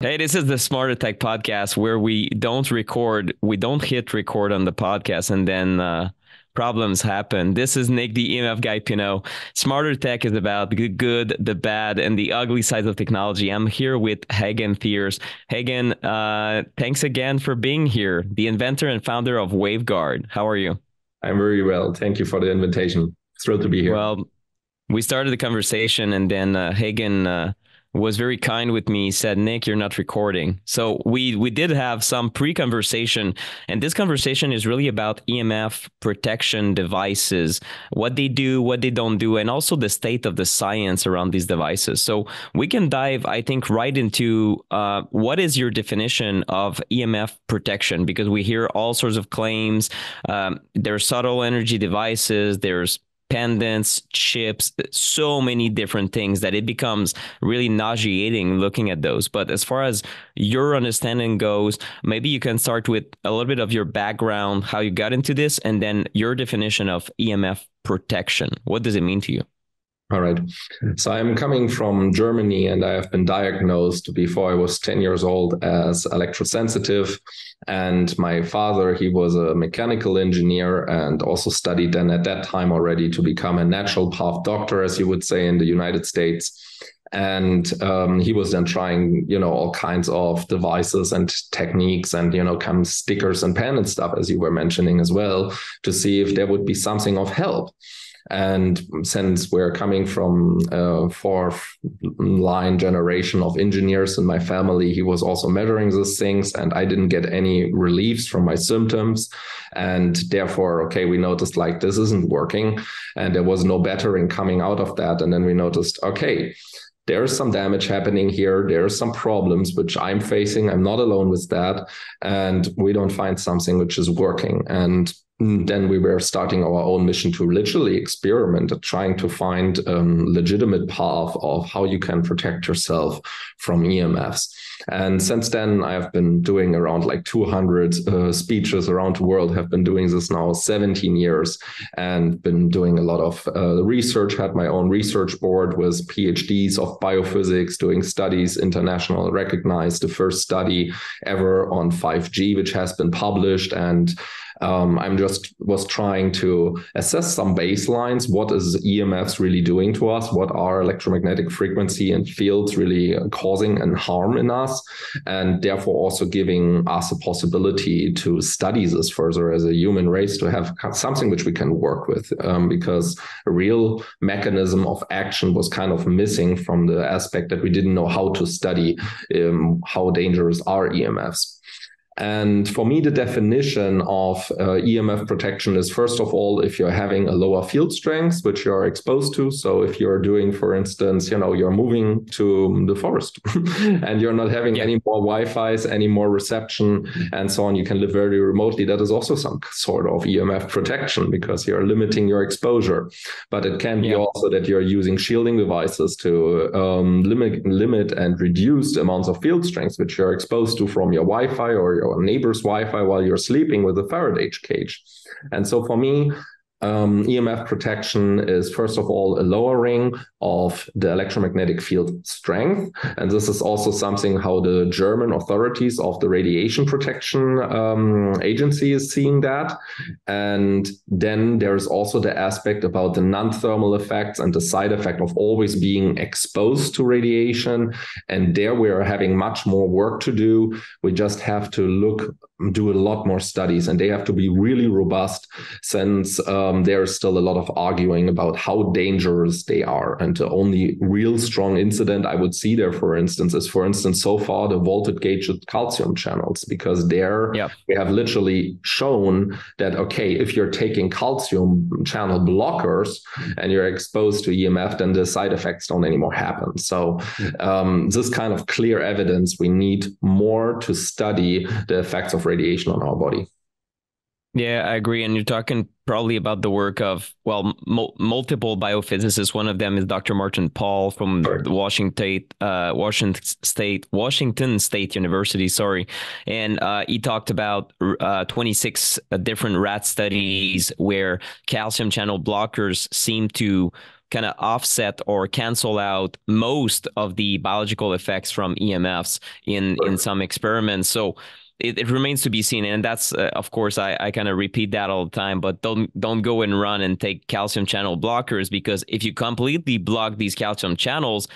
Hey, this is the Smarter Tech podcast where we don't record, we don't hit record on the podcast, and then uh, problems happen. This is Nick, the EMF guy Pineault. Smarter Tech is about the good, the bad, and the ugly sides of technology. I'm here with Hagen Thiers. Hagen, uh, thanks again for being here, the inventor and founder of WaveGuard. How are you? I'm very well. Thank you for the invitation. Thrilled to be here. Well, we started the conversation, and then uh, Hagen uh, was very kind with me said nick you're not recording. So we we did have some pre-conversation and this conversation is really about emf protection devices what they do what they don't do and also the state of the science around these devices. So we can dive i think right into uh, what is your definition of emf protection? Because we hear all sorts of claims um, there's subtle energy devices there's pendants, chips, so many different things that it becomes really nauseating looking at those. But as far as your understanding goes, maybe you can start with a little bit of your background, how you got into this, and then your definition of EMF protection. What does it mean to you? All right. So I'm coming from Germany and I have been diagnosed before I was 10 years old as electrosensitive. And my father, he was a mechanical engineer and also studied then at that time already to become a natural path doctor, as you would say in the United States. And um, he was then trying, you know, all kinds of devices and techniques and, you know, of stickers and pen and stuff, as you were mentioning as well, to see if there would be something of help. And since we're coming from a fourth line generation of engineers in my family, he was also measuring these things, and I didn't get any reliefs from my symptoms. And therefore, okay, we noticed like this isn't working, and there was no bettering coming out of that. And then we noticed, okay, there's some damage happening here. There's some problems which I'm facing. I'm not alone with that. And we don't find something which is working. And then we were starting our own mission to literally experiment at trying to find a um, legitimate path of how you can protect yourself from EMFs. And since then, I have been doing around like 200 uh, speeches around the world, have been doing this now 17 years and been doing a lot of uh, research, had my own research board with PhDs of biophysics, doing studies, international recognized, the first study ever on 5G, which has been published. And um, I'm just was trying to assess some baselines. What is EMFs really doing to us? What are electromagnetic frequency and fields really causing and harm in us? And therefore also giving us a possibility to study this further as a human race to have something which we can work with. Um, because a real mechanism of action was kind of missing from the aspect that we didn't know how to study um, how dangerous are EMFs. And for me, the definition of uh, EMF protection is first of all, if you're having a lower field strength, which you're exposed to. So if you're doing, for instance, you know, you're moving to the forest and you're not having yeah. any more Wi-Fi's, any more reception, and so on, you can live very remotely. That is also some sort of EMF protection because you're limiting your exposure. But it can be yeah. also that you're using shielding devices to um, limit, limit and reduce the amounts of field strength which you're exposed to from your Wi-Fi or your your neighbor's Wi-Fi while you're sleeping with a Faraday cage. And so for me, um, EMF protection is first of all a lowering of the electromagnetic field strength, and this is also something how the German authorities of the radiation protection um, agency is seeing that. And then there's also the aspect about the non-thermal effects and the side effect of always being exposed to radiation. And there we are having much more work to do. We just have to look do a lot more studies and they have to be really robust since um, there's still a lot of arguing about how dangerous they are and the only real strong incident i would see there for instance is for instance so far the voltage gated calcium channels because there we have literally shown that okay if you're taking calcium channel blockers and you're exposed to emf then the side effects don't anymore happen so um, this kind of clear evidence we need more to study the effects of radiation on our body. Yeah, I agree. And you're talking probably about the work of, well, multiple biophysicists. One of them is Dr. Martin Pall from the Washington State, uh, Washington State, Washington State University. Sorry, and uh, he talked about uh, 26 different rat studies where calcium channel blockers seem to kind of offset or cancel out most of the biological effects from EMFs in in some experiments. So it, it remains to be seen, and that's uh, of course I, I kind of repeat that all the time. But don't don't go and run and take calcium channel blockers because if you completely block these calcium channels,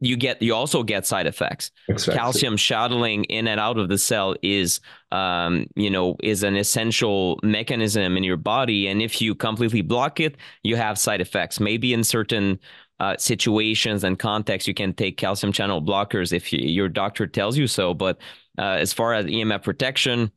you get you also get side effects. Exactly. Calcium shuttling in and out of the cell is um, you know is an essential mechanism in your body, and if you completely block it, you have side effects. Maybe in certain uh, situations and contexts, you can take calcium channel blockers if you, your doctor tells you so. But uh, as far as EMF protection,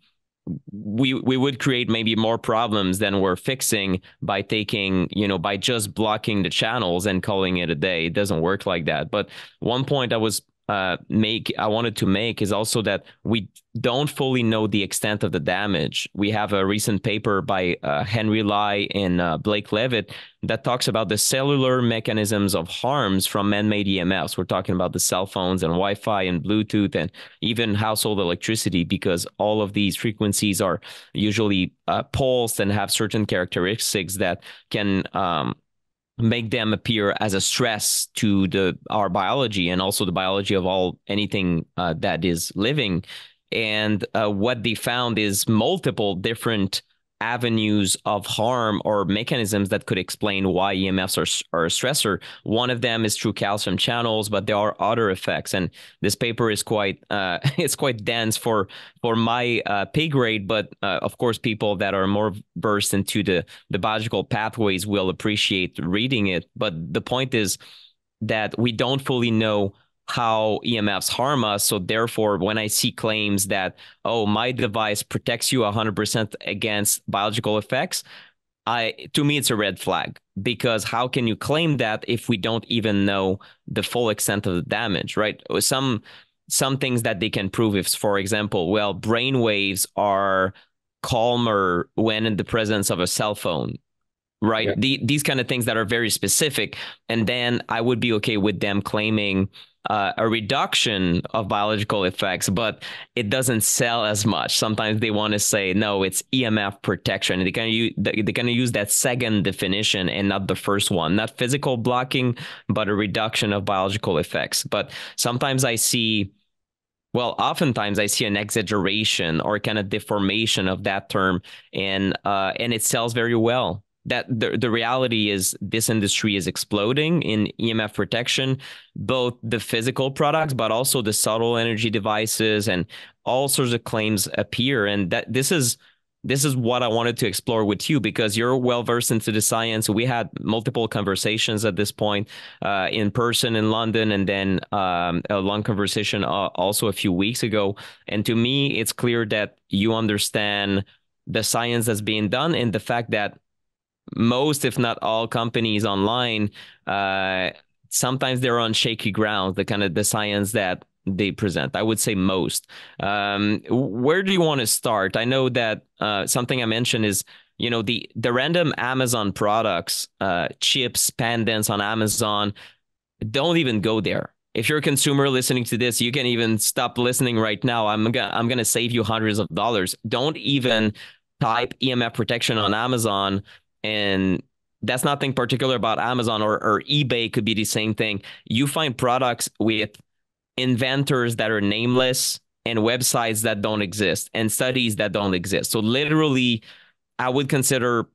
we we would create maybe more problems than we're fixing by taking you know by just blocking the channels and calling it a day. It doesn't work like that. But one point i was uh, make I wanted to make is also that we don't fully know the extent of the damage. We have a recent paper by uh, Henry Lai and uh, Blake Levitt that talks about the cellular mechanisms of harms from man-made EMFs. We're talking about the cell phones and Wi-Fi and Bluetooth and even household electricity because all of these frequencies are usually uh, pulsed and have certain characteristics that can um, make them appear as a stress to the our biology and also the biology of all anything uh, that is living. And uh, what they found is multiple different avenues of harm or mechanisms that could explain why EMFs are, are a stressor. One of them is through calcium channels, but there are other effects. And this paper is quite uh, it's quite dense for for my uh, pay grade. But uh, of course, people that are more versed into the the biological pathways will appreciate reading it. But the point is that we don't fully know how EMFs harm us. So therefore, when I see claims that, oh, my device protects you 100% against biological effects, I to me it's a red flag because how can you claim that if we don't even know the full extent of the damage, right? Some some things that they can prove if for example, well, brain waves are calmer when in the presence of a cell phone right yeah. the, these kind of things that are very specific and then i would be okay with them claiming uh, a reduction of biological effects, but it doesn't sell as much. Sometimes they want to say, no, it's EMF protection. They're going to use, to use that second definition and not the first one, not physical blocking, but a reduction of biological effects. But sometimes I see well, oftentimes I see an exaggeration or kind of deformation of that term, and uh, and it sells very well that the, the reality is this industry is exploding in EMF protection, both the physical products, but also the subtle energy devices and all sorts of claims appear. And that this is this is what I wanted to explore with you because you're well versed into the science. We had multiple conversations at this point uh, in person in London, and then um, a long conversation uh, also a few weeks ago. And to me, it's clear that you understand the science that's being done and the fact that most, if not all, companies online, uh, sometimes they're on shaky ground. The kind of the science that they present. I would say most. Um, where do you want to start? I know that uh, something I mentioned is you know the the random Amazon products, uh, chips, pendants on Amazon. Don't even go there. If you're a consumer listening to this, you can even stop listening right now. I'm gonna I'm gonna save you hundreds of dollars. Don't even type EMF protection on Amazon and that's nothing particular about Amazon or, or eBay could be the same thing. You find products with inventors that are nameless and websites that don't exist and studies that don't exist. So literally, I would consider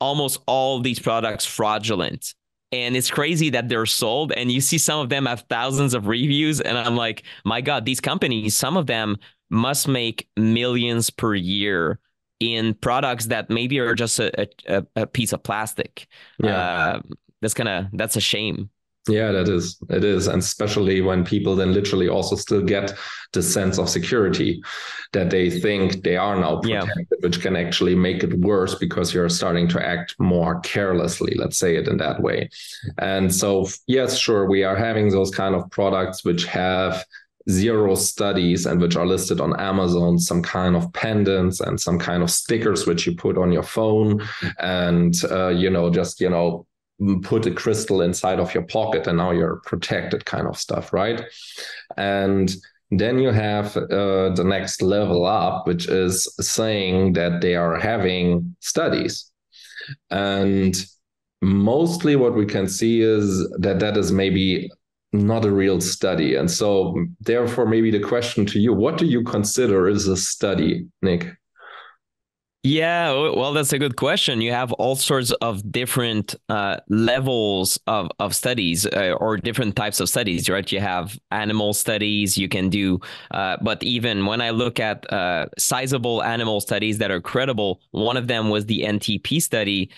almost all these products fraudulent. And it's crazy that they're sold. And you see some of them have thousands of reviews. And I'm like, my God, these companies, some of them must make millions per year in products that maybe are just a, a, a piece of plastic. Yeah. Uh, that's kind of that's a shame. Yeah, that is it is, and especially when people then literally also still get the sense of security that they think they are now protected, yeah. which can actually make it worse because you're starting to act more carelessly. Let's say it in that way. And so, yes, sure, we are having those kind of products which have zero studies and which are listed on Amazon, some kind of pendants and some kind of stickers which you put on your phone, and uh, you know just you know put a crystal inside of your pocket and now you're protected kind of stuff, right? And then you have uh, the next level up, which is saying that they are having studies and mostly what we can see is that that is maybe not a real study. And so, therefore, maybe the question to you what do you consider is a study, Nick? Yeah, well, that's a good question. You have all sorts of different uh, levels of, of studies uh, or different types of studies, right? You have animal studies you can do, uh, but even when I look at uh, sizable animal studies that are credible, one of them was the NTP study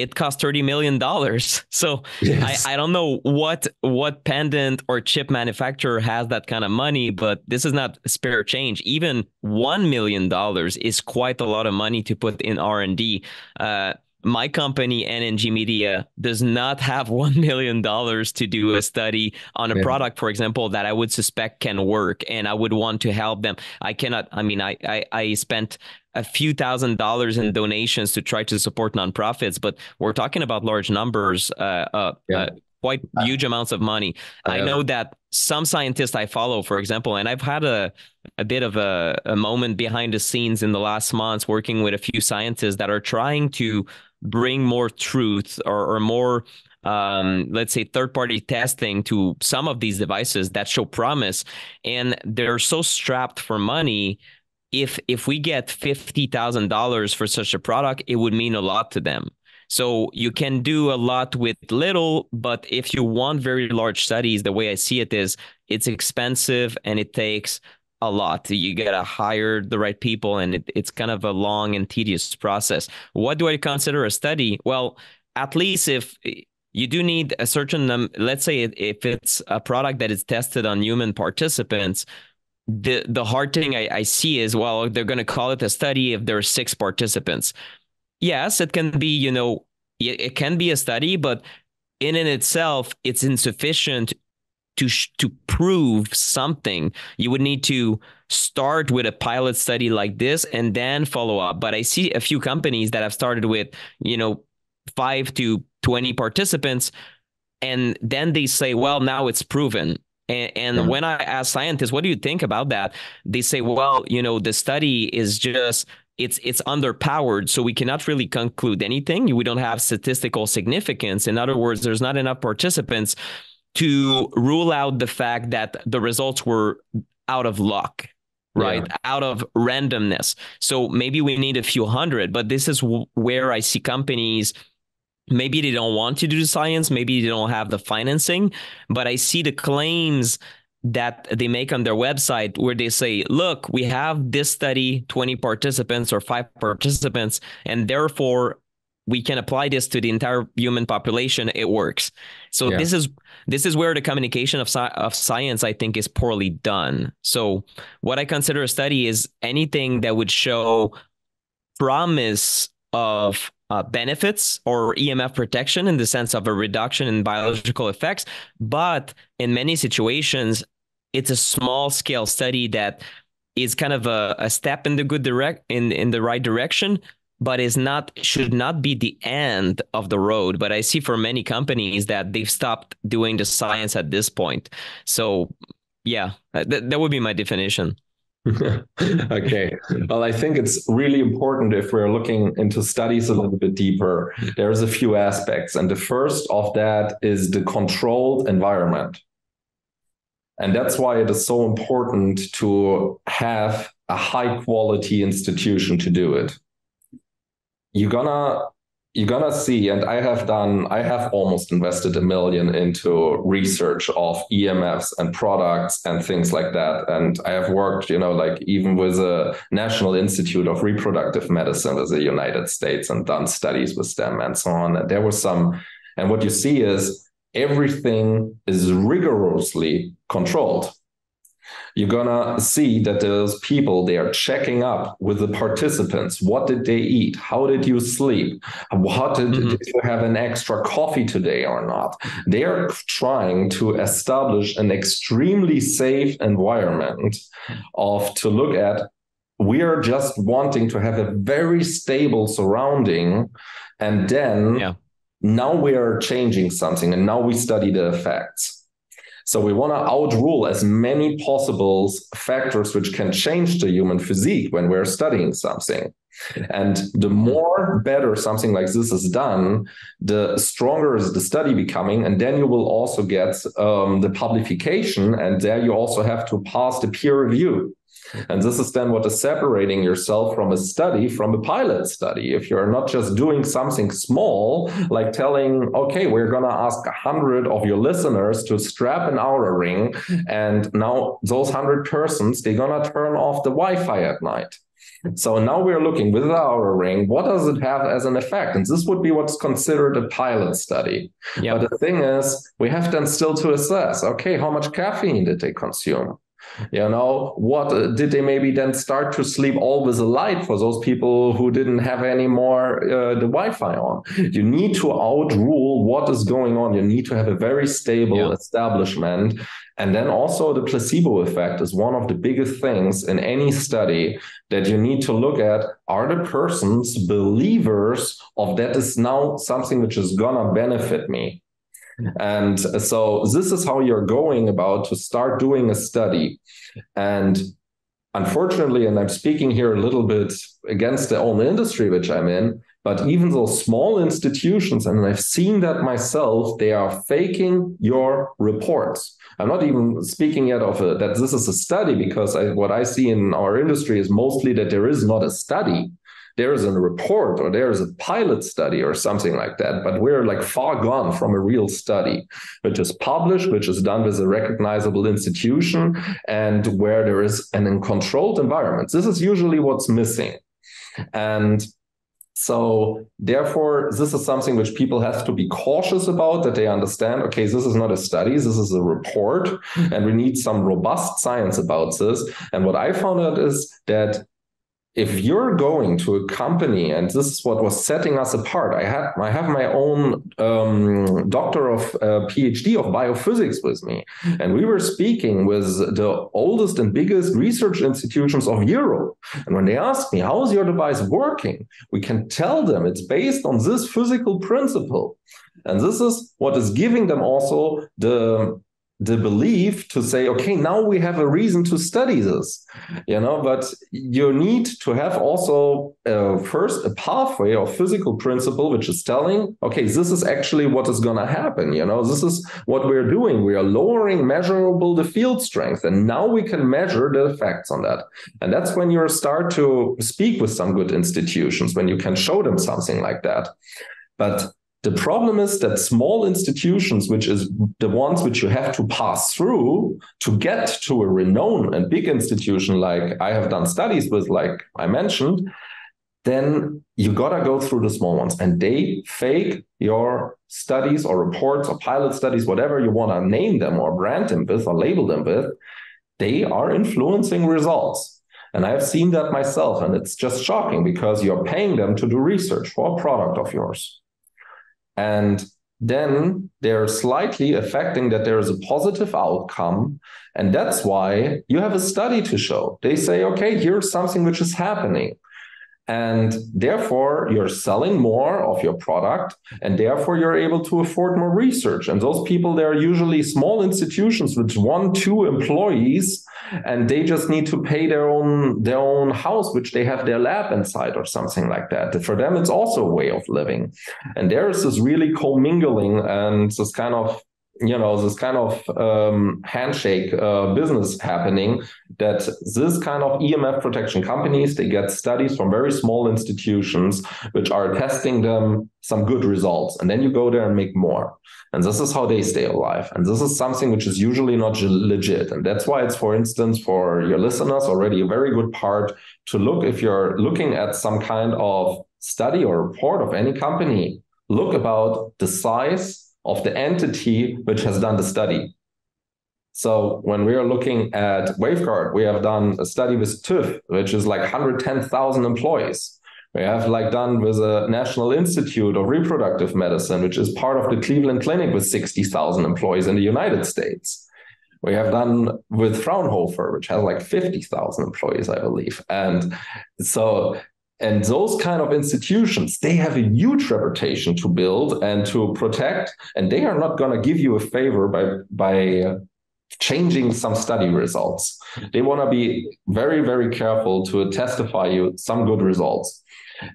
it cost thirty million dollars. So yes. I, I don't know what what pendant or chip manufacturer has that kind of money, but this is not spare change. Even one million dollars is quite a lot of money to put in R and D. Uh, my company NNG Media does not have $1 million to do a study on a yeah. product, for example, that I would suspect can work and I would want to help them. I cannot, I mean, I, I, I spent a few thousand dollars in donations to try to support nonprofits, but we're talking about large numbers, uh, uh, yeah. uh, quite huge amounts of money. I, I know that some scientists I follow, for example, and I've had a a bit of a, a moment behind the scenes in the last months working with a few scientists that are trying to bring more truth or, or more um, let's say third party testing to some of these devices that show promise. And they're so strapped for money if if we get $50,000 for such a product it would mean a lot to them. So you can do a lot with little but if you want very large studies the way I see it is it's expensive and it takes a lot. You got to hire the right people, and it, it's kind of a long and tedious process. What do I consider a study? Well, at least if you do need a certain, um, let's say if it's a product that is tested on human participants, the the hard thing I, I see is well, they're going to call it a study if there are six participants. Yes, it can be, you know, it, it can be a study, but in and itself, it's insufficient to sh- to prove something you would need to start with a pilot study like this and then follow up. But i see a few companies that have started with you know 5 to 20 participants and then they say well now it's proven. And, and yeah. when i ask scientists what do you think about that? they say well you know the study is just it's it's underpowered so we cannot really conclude anything. We don't have statistical significance. In other words there's not enough participants to rule out the fact that the results were out of luck right? Yeah. out of randomness. So maybe we need a few hundred but this is w- where i see companies maybe they don't want to do the science maybe they don't have the financing but i see the claims that they make on their website where they say look we have this study 20 participants or 5 participants and therefore we can apply this to the entire human population. It works so yeah. this is this is where the communication of, sci- of science i think is poorly done so what i consider a study is anything that would show promise of uh, benefits or emf protection in the sense of a reduction in biological effects but in many situations it's a small scale study that is kind of a, a step in the good direct in in the right direction but is not should not be the end of the road. But i see for many companies that they've stopped doing the science at this point. So yeah uh, th- that would be my definition. Okay. Well i think it's really important if we're looking into studies a little bit deeper there's a few aspects and the first of that is the controlled environment. And that's why it is so important to have a high quality institution to do it you're gonna you're gonna see and i have done i have almost invested a million into research of emfs and products and things like that. And i have worked you know like even with a national institute of reproductive medicine with the united states and done studies with them and so on. And there was some and what you see is everything is rigorously controlled you're gonna see that those people they are checking up with the participants. What did they eat? How did you sleep? What did, mm-hmm. did you have an extra coffee today or not? They are trying to establish an extremely safe environment of to look at we are just wanting to have a very stable surrounding and then yeah. now we are changing something and now we study the effects So we want to outrule as many possible factors which can change the human physique when we're studying something. And the more better something like this is done, the stronger is the study becoming. And then you will also get um, the publication. And there you also have to pass the peer review. And this is then what is separating yourself from a study from a pilot study. If you're not just doing something small, like telling, okay, we're going to ask 100 of your listeners to strap an Oura ring. And now those 100 persons, they're going to turn off the Wi Fi at night. So now we're looking with our ring, what does it have as an effect? And this would be what's considered a pilot study. Yep. But the thing is, we have then still to assess, okay, how much caffeine did they consume? You know what uh, did they maybe then start to sleep all with a light for those people who didn't have any more uh, the wi-fi on? You need to outrule what is going on. You need to have a very stable yeah. establishment. And then also the placebo effect is one of the biggest things in any study that you need to look at. Are the persons believers of that is now something which is gonna benefit me and so this is how you're going about to start doing a study. And unfortunately, and I'm speaking here a little bit against the own industry which I'm in, but even those small institutions, and I've seen that myself, they are faking your reports. I'm not even speaking yet of a, that this is a study because I, what I see in our industry is mostly that there is not a study there is a report or there is a pilot study or something like that, but we're like far gone from a real study, which is published, which is done with a recognizable institution, and where there is an controlled environment. This is usually what's missing. And so, therefore, this is something which people have to be cautious about that they understand okay, this is not a study, this is a report, and we need some robust science about this. And what I found out is that if you're going to a company and this is what was setting us apart i had i have my own um, doctor of uh, phd of biophysics with me and we were speaking with the oldest and biggest research institutions of europe. And when they asked me how is your device working? We can tell them it's based on this physical principle. And this is what is giving them also the the belief to say okay now we have a reason to study this you know but you need to have also uh, first a pathway or physical principle which is telling okay this is actually what is going to happen you know this is what we're doing. We are lowering measurable the field strength and now we can measure the effects on that. And that's when you start to speak with some good institutions when you can show them something like that. But the problem is that small institutions, which is the ones which you have to pass through to get to a renowned and big institution like I have done studies with, like I mentioned, then you gotta go through the small ones and they fake your studies or reports or pilot studies, whatever you want to name them or brand them with or label them with, they are influencing results. And I've seen that myself, and it's just shocking because you're paying them to do research for a product of yours. And then they're slightly affecting that there is a positive outcome. And that's why you have a study to show. They say, okay, here's something which is happening and therefore you're selling more of your product and therefore you're able to afford more research. And those people they're usually small institutions with one two employees and they just need to pay their own their own house which they have their lab inside or something like that. For them it's also a way of living. And there is this really commingling and this kind of you know this kind of um, handshake uh, business happening that this kind of emf protection companies they get studies from very small institutions which are testing them some good results. And then you go there and make more. And this is how they stay alive. And this is something which is usually not legit. And that's why it's for instance for your listeners already a very good part to look if you're looking at some kind of study or report of any company look about the size of the entity which has done the study. So when we are looking at WaveGuard, we have done a study with TÜV, which is like 110,000 employees. We have like done with a National Institute of Reproductive Medicine, which is part of the Cleveland Clinic with 60,000 employees in the United States. We have done with Fraunhofer, which has like 50,000 employees, I believe. And so and those kind of institutions, they have a huge reputation to build and to protect, and they are not going to give you a favor by by changing some study results. They want to be very, very careful to testify you some good results.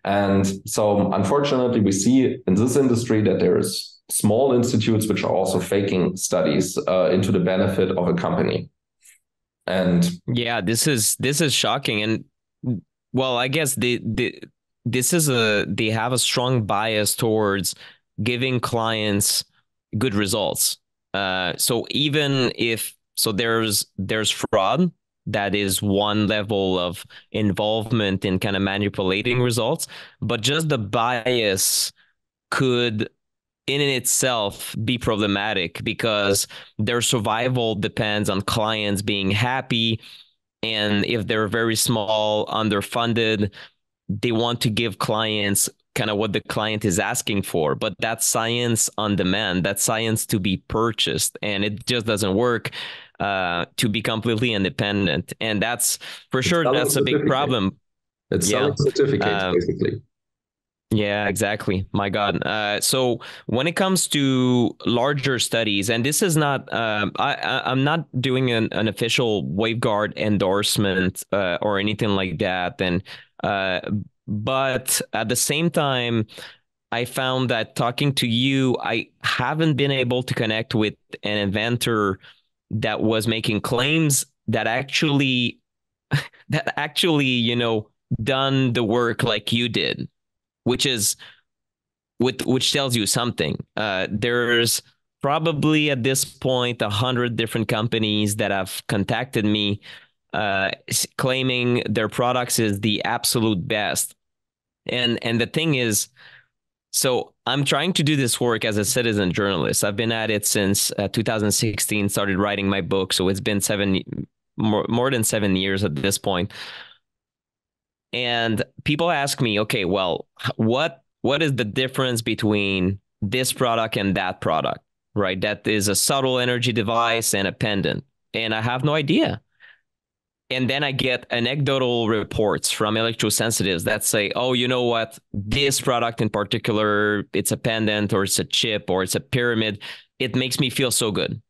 And so, unfortunately, we see in this industry that there's small institutes which are also faking studies uh, into the benefit of a company. And yeah, this is this is shocking. And well, I guess the the this is a they have a strong bias towards giving clients good results. Uh, so even if so, there's there's fraud that is one level of involvement in kind of manipulating results, but just the bias could in itself be problematic because their survival depends on clients being happy and if they're very small underfunded they want to give clients kind of what the client is asking for. But that's science on demand. That's science to be purchased. And it just doesn't work uh, to be completely independent. And that's for it's sure that's a big problem. It's yeah. selling certificates um, basically yeah, exactly. My God. Uh, so when it comes to larger studies, and this is not, um, I, I'm not doing an, an official waveguard endorsement uh, or anything like that, and uh, but at the same time, I found that talking to you, I haven't been able to connect with an inventor that was making claims that actually, that actually, you know, done the work like you did which is with which tells you something. Uh, there's probably at this point a hundred different companies that have contacted me, uh, claiming their products is the absolute best. And and the thing is, so I'm trying to do this work as a citizen journalist. I've been at it since uh, 2016. Started writing my book, so it's been seven more more than seven years at this point and people ask me okay well what what is the difference between this product and that product right? That is a subtle energy device and a pendant. And i have no idea. And then i get anecdotal reports from electrosensitives that say oh you know what? This product in particular it's a pendant or it's a chip or it's a pyramid. It makes me feel so good.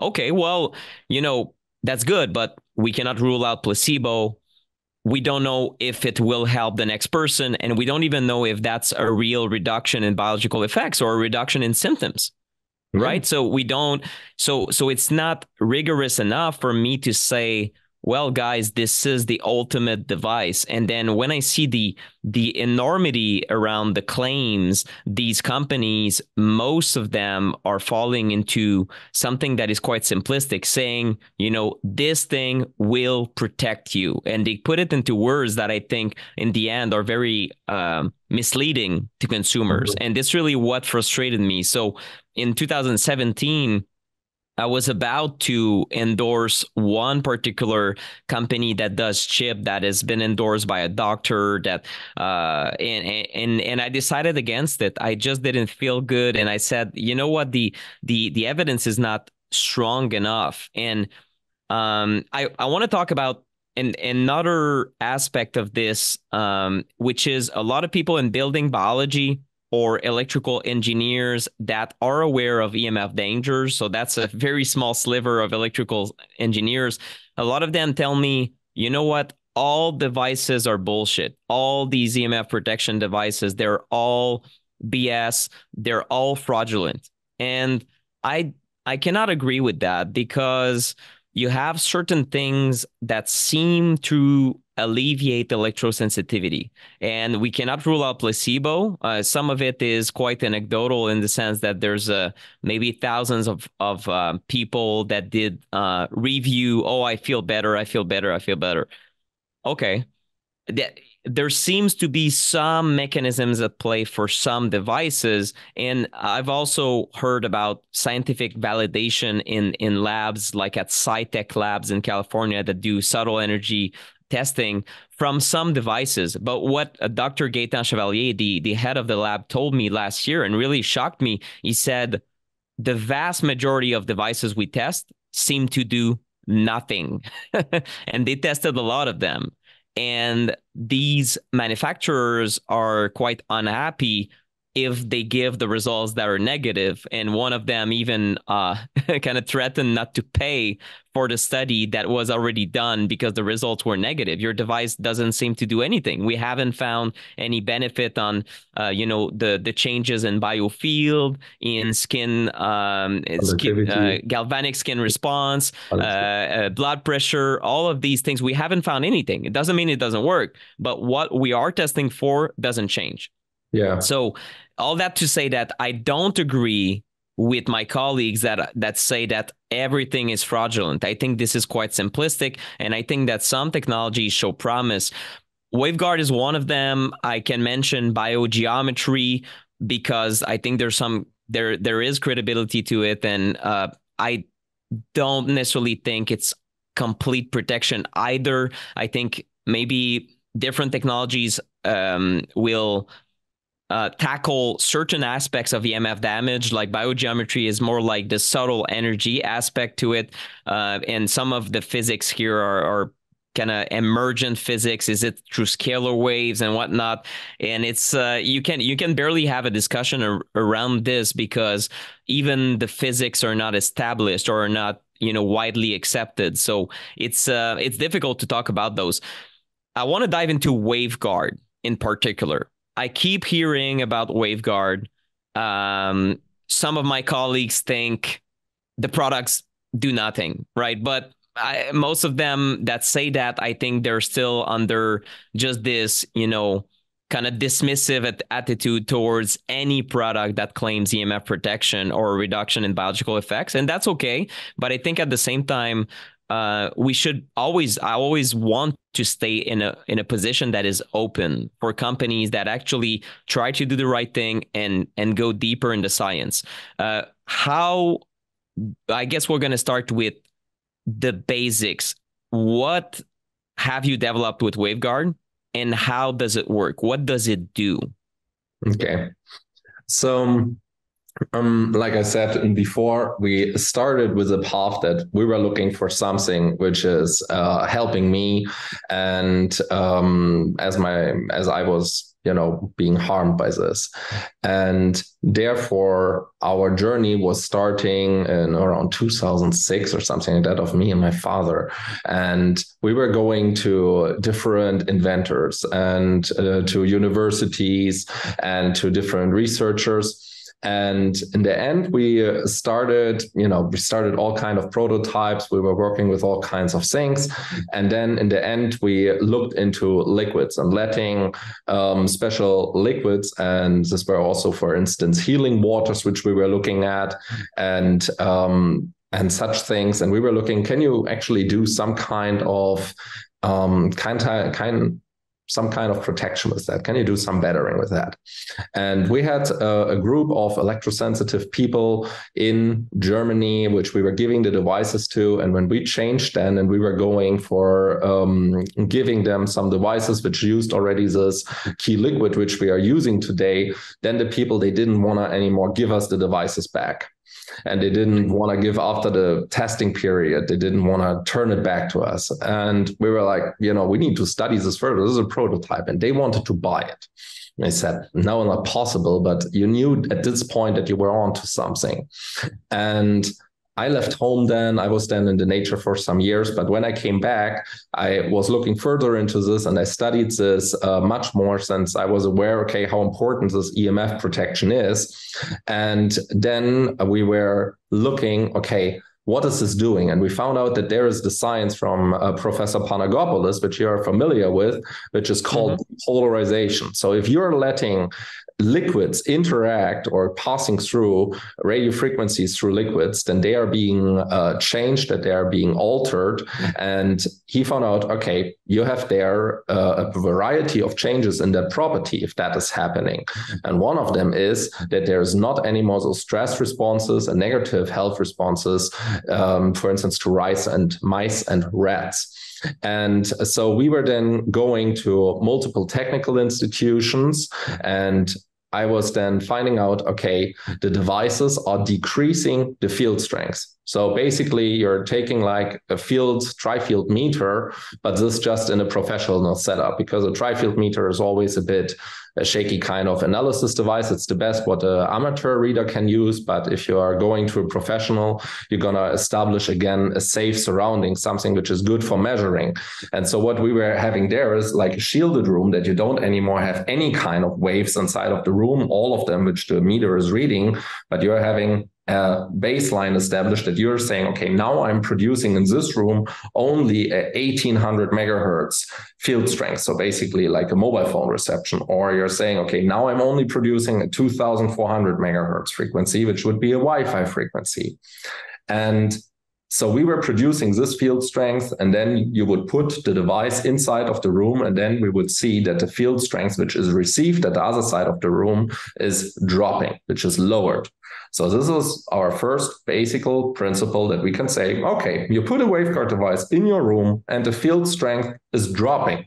Okay well you know that's good but we cannot rule out placebo we don't know if it will help the next person and we don't even know if that's a real reduction in biological effects or a reduction in symptoms mm-hmm. right so we don't so so it's not rigorous enough for me to say well guys this is the ultimate device. And then when i see the the enormity around the claims these companies most of them are falling into something that is quite simplistic saying you know this thing will protect you. And they put it into words that i think in the end are very um, misleading to consumers. Mm-hmm. and this really what frustrated me. So in 2017 I was about to endorse one particular company that does chip that has been endorsed by a doctor that uh, and and and I decided against it. I just didn't feel good and I said, "You know what? The the the evidence is not strong enough." And um, I I want to talk about and another aspect of this, um, which is a lot of people in building biology or electrical engineers that are aware of EMF dangers. So that's a very small sliver of electrical engineers. A lot of them tell me, you know what? All devices are bullshit. All these EMF protection devices, they're all BS. They're all fraudulent. And I I cannot agree with that because you have certain things that seem to alleviate electrosensitivity. And we cannot rule out placebo. Uh, some of it is quite anecdotal in the sense that there's uh, maybe thousands of, of uh, people that did uh, review, oh, I feel better, I feel better, I feel better. Okay. That, there seems to be some mechanisms at play for some devices and i've also heard about scientific validation in in labs like at Psy-Tek labs in california that do subtle energy testing from some devices. But what uh, Dr. Gaetan Chevalier, the, the head of the lab, told me last year and really shocked me, he said the vast majority of devices we test seem to do nothing. and they tested a lot of them. And these manufacturers are quite unhappy if they give the results that are negative and one of them even uh, kind of threatened not to pay for the study that was already done because the results were negative. Your device doesn't seem to do anything. We haven't found any benefit on uh, you know the the changes in biofield in skin, um, skin uh, galvanic skin response uh, uh, blood pressure all of these things. We haven't found anything. It doesn't mean it doesn't work but what we are testing for doesn't change yeah so all that to say that I don't agree with my colleagues that that say that everything is fraudulent. I think this is quite simplistic, and I think that some technologies show promise. WaveGuard is one of them. I can mention biogeometry because I think there's some there there is credibility to it, and uh, I don't necessarily think it's complete protection either. I think maybe different technologies um, will uh, tackle certain aspects of EMF damage, like biogeometry is more like the subtle energy aspect to it. Uh, and some of the physics here are, are kind of emergent physics. Is it through scalar waves and whatnot? And it's uh, you can you can barely have a discussion ar- around this because even the physics are not established or are not you know widely accepted. So it's uh, it's difficult to talk about those. I want to dive into WaveGuard in particular I keep hearing about WaveGuard. Um, some of my colleagues think the products do nothing, right? But I, most of them that say that, I think they're still under just this, you know, kind of dismissive attitude towards any product that claims EMF protection or reduction in biological effects. And that's okay. But I think at the same time, uh, we should always I always want to stay in a in a position that is open for companies that actually try to do the right thing and and go deeper in the science. Uh, how I guess we're going to start with the basics. What have you developed with WaveGuard and how does it work? What does it do? Okay. So um, like I said before, we started with a path that we were looking for something which is uh, helping me, and um, as my as I was you know being harmed by this, and therefore our journey was starting in around 2006 or something like that of me and my father, and we were going to different inventors and uh, to universities and to different researchers and in the end we uh, started you know we started all kind of prototypes. We were working with all kinds of things and then in the end we looked into liquids and letting um, special liquids. And this were also for instance healing waters which we were looking at and um, and such things. And we were looking can you actually do some kind of um, kind kind some kind of protection with that? Can you do some bettering with that? And we had a, group of electrosensitive people in Germany, which we were giving the devices to. And when we changed then and we were going for um, giving them some devices which used already this Qi liquid, which we are using today, then the people, they didn't want to anymore give us the devices back and they didn't want to give after the testing period. They didn't want to turn it back to us. And we were like, you know, we need to study this further. This is a prototype. And they wanted to buy it. I said, no, not possible. But you knew at this point that you were on to something. And I left home then. I was then in the nature for some years. But when I came back, I was looking further into this and I studied this uh, much more since I was aware, okay, how important this EMF protection is. And then we were looking, okay, what is this doing? And we found out that there is the science from uh, Professor Panagopoulos, which you are familiar with, which is called mm-hmm. polarization. So if you're letting liquids interact or passing through radio frequencies through liquids, then they are being uh, changed, that they are being altered. And he found out, okay, you have there uh, a variety of changes in that property if that is happening. And one of them is that there's not any more stress responses and negative health responses, um, for instance, to rice and mice and rats. And so we were then going to multiple technical institutions and I was then finding out okay, the devices are decreasing the field strength. So basically, you're taking like a field tri-field meter, but this just in a professional setup because a tri-field meter is always a bit a shaky kind of analysis device. It's the best what an amateur reader can use. But if you are going to a professional, you're going to establish again a safe surrounding, something which is good for measuring. And so what we were having there is like a shielded room that you don't anymore have any kind of waves inside of the room, all of them, which the meter is reading, but you're having a baseline established that you're saying, okay, now I'm producing in this room only a 1800 megahertz field strength. So basically like a mobile phone reception. Or you're saying, okay, now I'm only producing a 2400 megahertz frequency, which would be a Wi-Fi frequency. And so we were producing this field strength, and then you would put the device inside of the room, and then we would see that the field strength, which is received at the other side of the room, is dropping, which is lowered. So this is our first basic principle that we can say, okay, you put a waveguard device in your room and the field strength is dropping.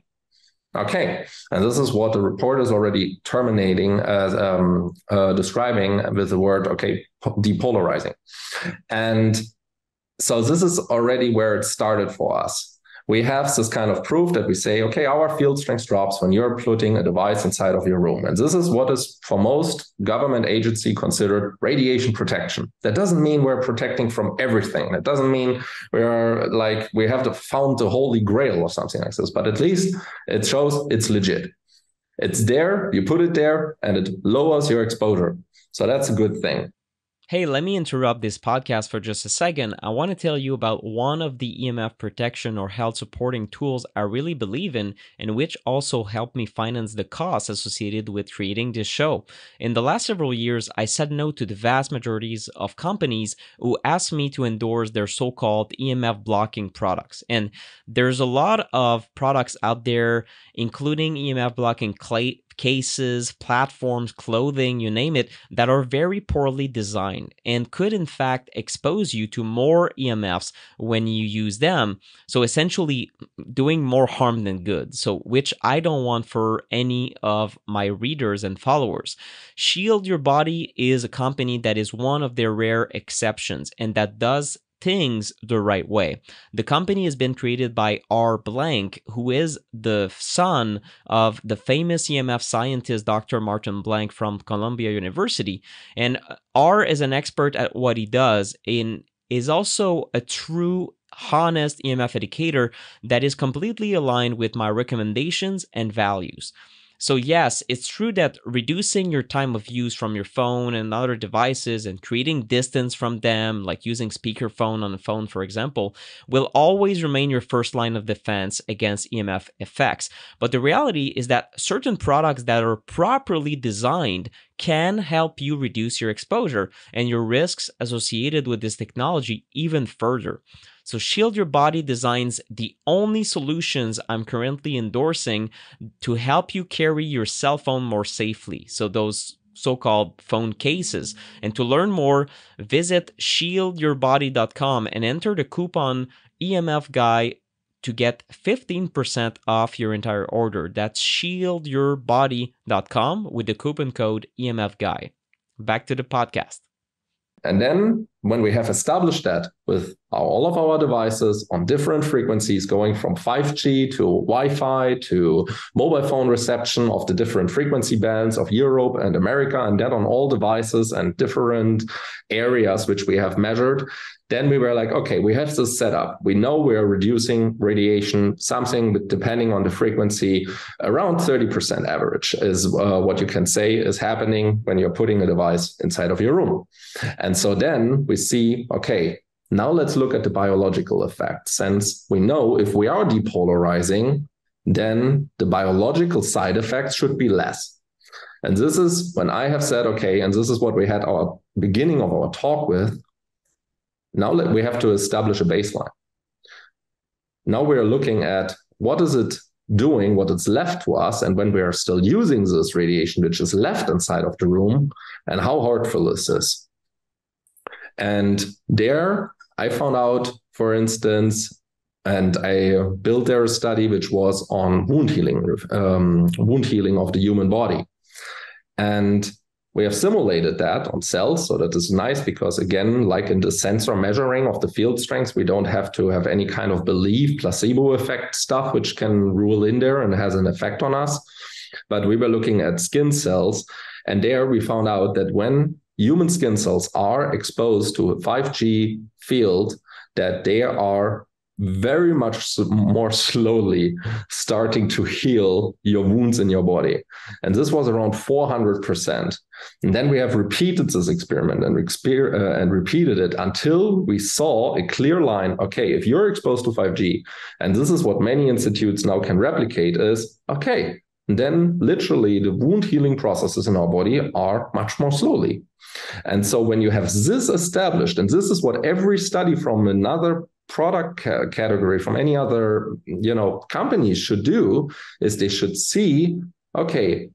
Okay, and this is what the report is already terminating as um, uh, describing with the word okay depolarizing, and so this is already where it started for us we have this kind of proof that we say, okay, our field strength drops when you're putting a device inside of your room. And this is what is for most government agency considered radiation protection. That doesn't mean we're protecting from everything. That doesn't mean we're like we have to found the holy grail or something like this, but at least it shows it's legit. It's there, you put it there, and it lowers your exposure. So that's a good thing. Hey, let me interrupt this podcast for just a second. I want to tell you about one of the EMF protection or health supporting tools I really believe in and which also helped me finance the costs associated with creating this show. In the last several years, I said no to the vast majorities of companies who asked me to endorse their so called EMF blocking products. And there's a lot of products out there, including EMF blocking clay cases, platforms, clothing, you name it, that are very poorly designed and could in fact expose you to more EMFs when you use them. So essentially doing more harm than good. So which I don't want for any of my readers and followers. Shield Your Body is a company that is one of their rare exceptions and that does things the right way. The company has been created by R. Blank, who is the son of the famous EMF scientist Dr. Martin Blank from Columbia University. And uh, R is an expert at what he does and is also a true honest EMF educator that is completely aligned with my recommendations and values. So, yes, it's true that reducing your time of use from your phone and other devices and creating distance from them, like using speakerphone on a phone, for example, will always remain your first line of defense against EMF effects. But the reality is that certain products that are properly designed can help you reduce your exposure and your risks associated with this technology even further. So, Shield Your Body designs the only solutions I'm currently endorsing to help you carry your cell phone more safely. So, those so called phone cases. And to learn more, visit shieldyourbody.com and enter the coupon EMF Guy to get 15% off your entire order. That's shieldyourbody.com with the coupon code EMF Guy. Back to the podcast. And then when we have established that with all of our devices on different frequencies, going from 5G to Wi Fi to mobile phone reception of the different frequency bands of Europe and America, and that on all devices and different areas which we have measured, then we were like, okay, we have this set up. We know we're reducing radiation, something depending on the frequency, around 30% average is uh, what you can say is happening when you're putting a device inside of your room. And so then we see, okay, now let's look at the biological effect. Since we know if we are depolarizing, then the biological side effects should be less. And this is when I have said, okay, and this is what we had our beginning of our talk with now we have to establish a baseline. Now we are looking at what is it doing, what it's left to us, and when we are still using this radiation, which is left inside of the room, and how harmful is this? And there I found out, for instance, and I built there a study which was on wound healing, um, wound healing of the human body. And we have simulated that on cells. So that is nice because, again, like in the sensor measuring of the field strength, we don't have to have any kind of belief, placebo effect stuff, which can rule in there and has an effect on us. but we were looking at skin cells. And there we found out that when human skin cells are exposed to a 5G field, that they are very much more slowly starting to heal your wounds in your body. And this was around 400%. And then we have repeated this experiment and, exper- uh, and repeated it until we saw a clear line. Okay, if you're exposed to 5G, and this is what many institutes now can replicate, is okay, then literally the wound healing processes in our body are much more slowly. And so when you have this established, and this is what every study from another product ca- category from any other you know companies should do is they should see okay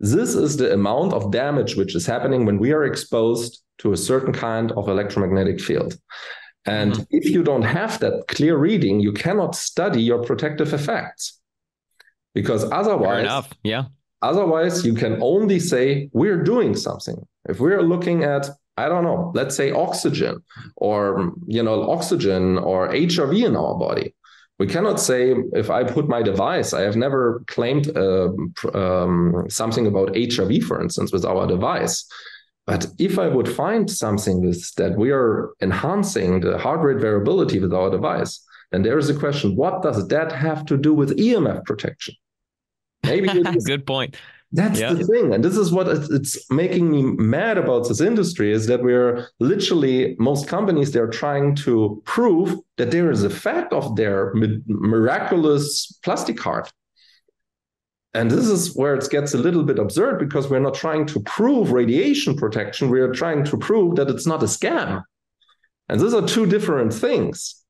this is the amount of damage which is happening when we are exposed to a certain kind of electromagnetic field. And mm-hmm. if you don't have that clear reading you cannot study your protective effects. Because otherwise yeah. otherwise you can only say we're doing something. If we're looking at I don't know, let's say oxygen or, you know, oxygen or HRV in our body. We cannot say if I put my device, I have never claimed uh, um, something about HRV, for instance, with our device. But if I would find something with that we are enhancing the heart rate variability with our device, then there is a question what does that have to do with EMF protection? Maybe good point. That's yeah. the thing. And this is what it's making me mad about this industry is that we're literally, most companies, they're trying to prove that there is a fact of their miraculous plastic heart. And this is where it gets a little bit absurd because we're not trying to prove radiation protection. We are trying to prove that it's not a scam. And these are two different things.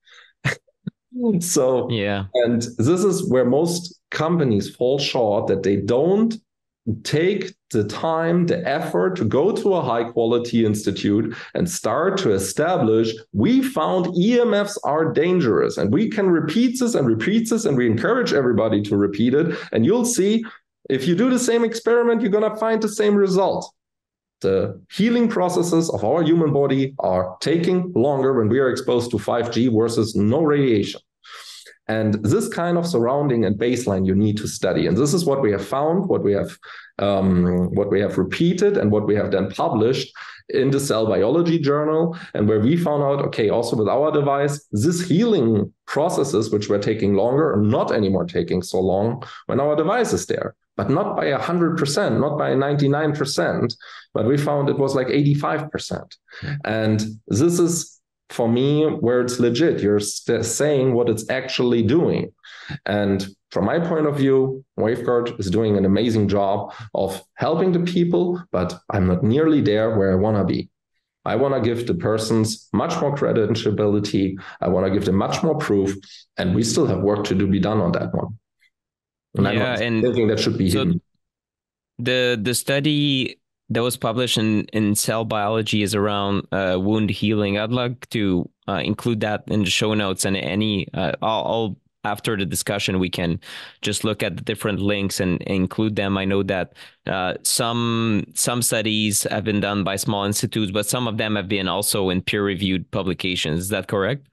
so, yeah. And this is where most companies fall short that they don't take the time, the effort to go to a high quality institute and start to establish we found EMFs are dangerous and we can repeat this and repeat this and we encourage everybody to repeat it. And you'll see if you do the same experiment, you're going to find the same result. The healing processes of our human body are taking longer when we are exposed to 5G versus no radiation. And this kind of surrounding and baseline you need to study. And this is what we have found, what we have um, what we have repeated and what we have then published in the cell biology journal and where we found out okay also with our device this healing processes which were taking longer are not anymore taking so long when our device is there but not by 100% not by 99% but we found it was like 85% and this is for me where it's legit you're saying what it's actually doing. And from my point of view waveguard is doing an amazing job of helping the people but i'm not nearly there where i want to be. I want to give the persons much more credibility i want to give them much more proof and we still have work to do be done on that one. And yeah, i'm and thinking that should be so hidden. the the study that was published in, in Cell Biology is around uh, wound healing. I'd like to uh, include that in the show notes and any. Uh, I'll, I'll, after the discussion we can just look at the different links and, and include them. I know that uh, some some studies have been done by small institutes, but some of them have been also in peer reviewed publications. Is that correct?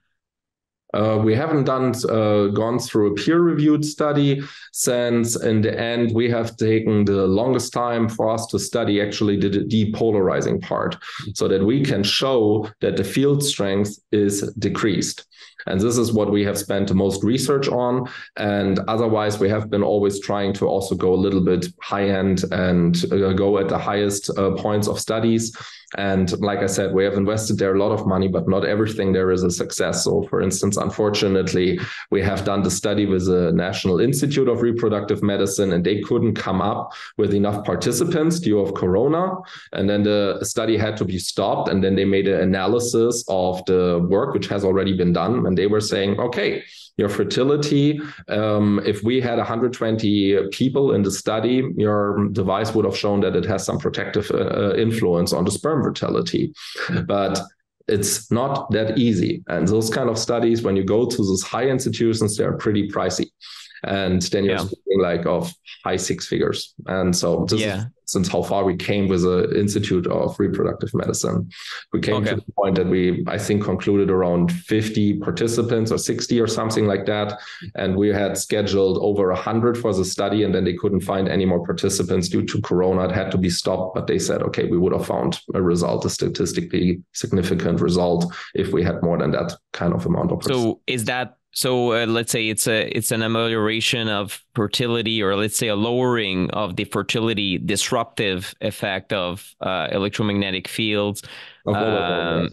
Uh, we haven't done uh, gone through a peer-reviewed study since. In the end we have taken the longest time for us to study actually the depolarizing part so that we can show that the field strength is decreased. And this is what we have spent the most research on. And otherwise we have been always trying to also go a little bit high end and uh, go at the highest uh, points of studies and like I said, we have invested there a lot of money, but not everything there is a success. So, for instance, unfortunately, we have done the study with the National Institute of Reproductive Medicine, and they couldn't come up with enough participants due of Corona. And then the study had to be stopped. And then they made an analysis of the work which has already been done. And they were saying, okay, your fertility. Um, if we had 120 people in the study, your device would have shown that it has some protective uh, influence on the sperm fertility. But it's not that easy. And those kind of studies, when you go to those high institutions, they're pretty pricey. And then you're yeah. talking like of high six figures. And so this yeah. is since how far we came with the Institute of Reproductive Medicine. We came okay. to the point that we, I think, concluded around 50 participants or 60 or something like that. And we had scheduled over 100 for the study, and then they couldn't find any more participants due to Corona. It had to be stopped, but they said, okay, we would have found a result, a statistically significant result, if we had more than that kind of amount of. So is that so uh, let's say it's a it's an amelioration of fertility, or let's say a lowering of the fertility disruptive effect of uh, electromagnetic fields. Of mobile, um,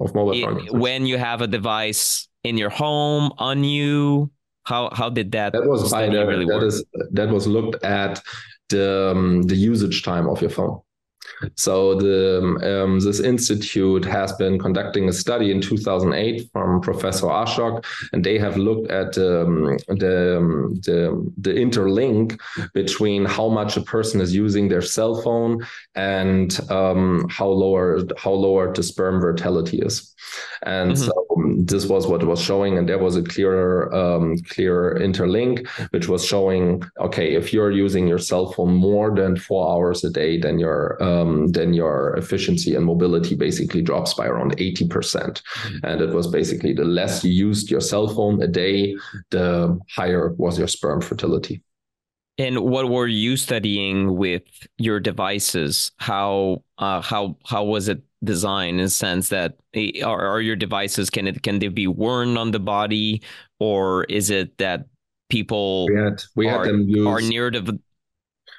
of mobile it, when you have a device in your home on you, how how did that? That was by the, really that work? Is, that was looked at the um, the usage time of your phone. So the um, this institute has been conducting a study in 2008 from Professor Ashok, and they have looked at um, the, um, the the interlink between how much a person is using their cell phone and um, how lower how lower the sperm vitality is. And mm-hmm. so um, this was what it was showing, and there was a clearer um, clear interlink, which was showing okay if you're using your cell phone more than four hours a day, then your um, then your efficiency and mobility basically drops by around eighty percent. Mm-hmm. And it was basically the less you used your cell phone a day, the higher was your sperm fertility. And what were you studying with your devices? How uh, how how was it designed in the sense that eh, are, are your devices can it can they be worn on the body or is it that people we had, we are, had them use, are near the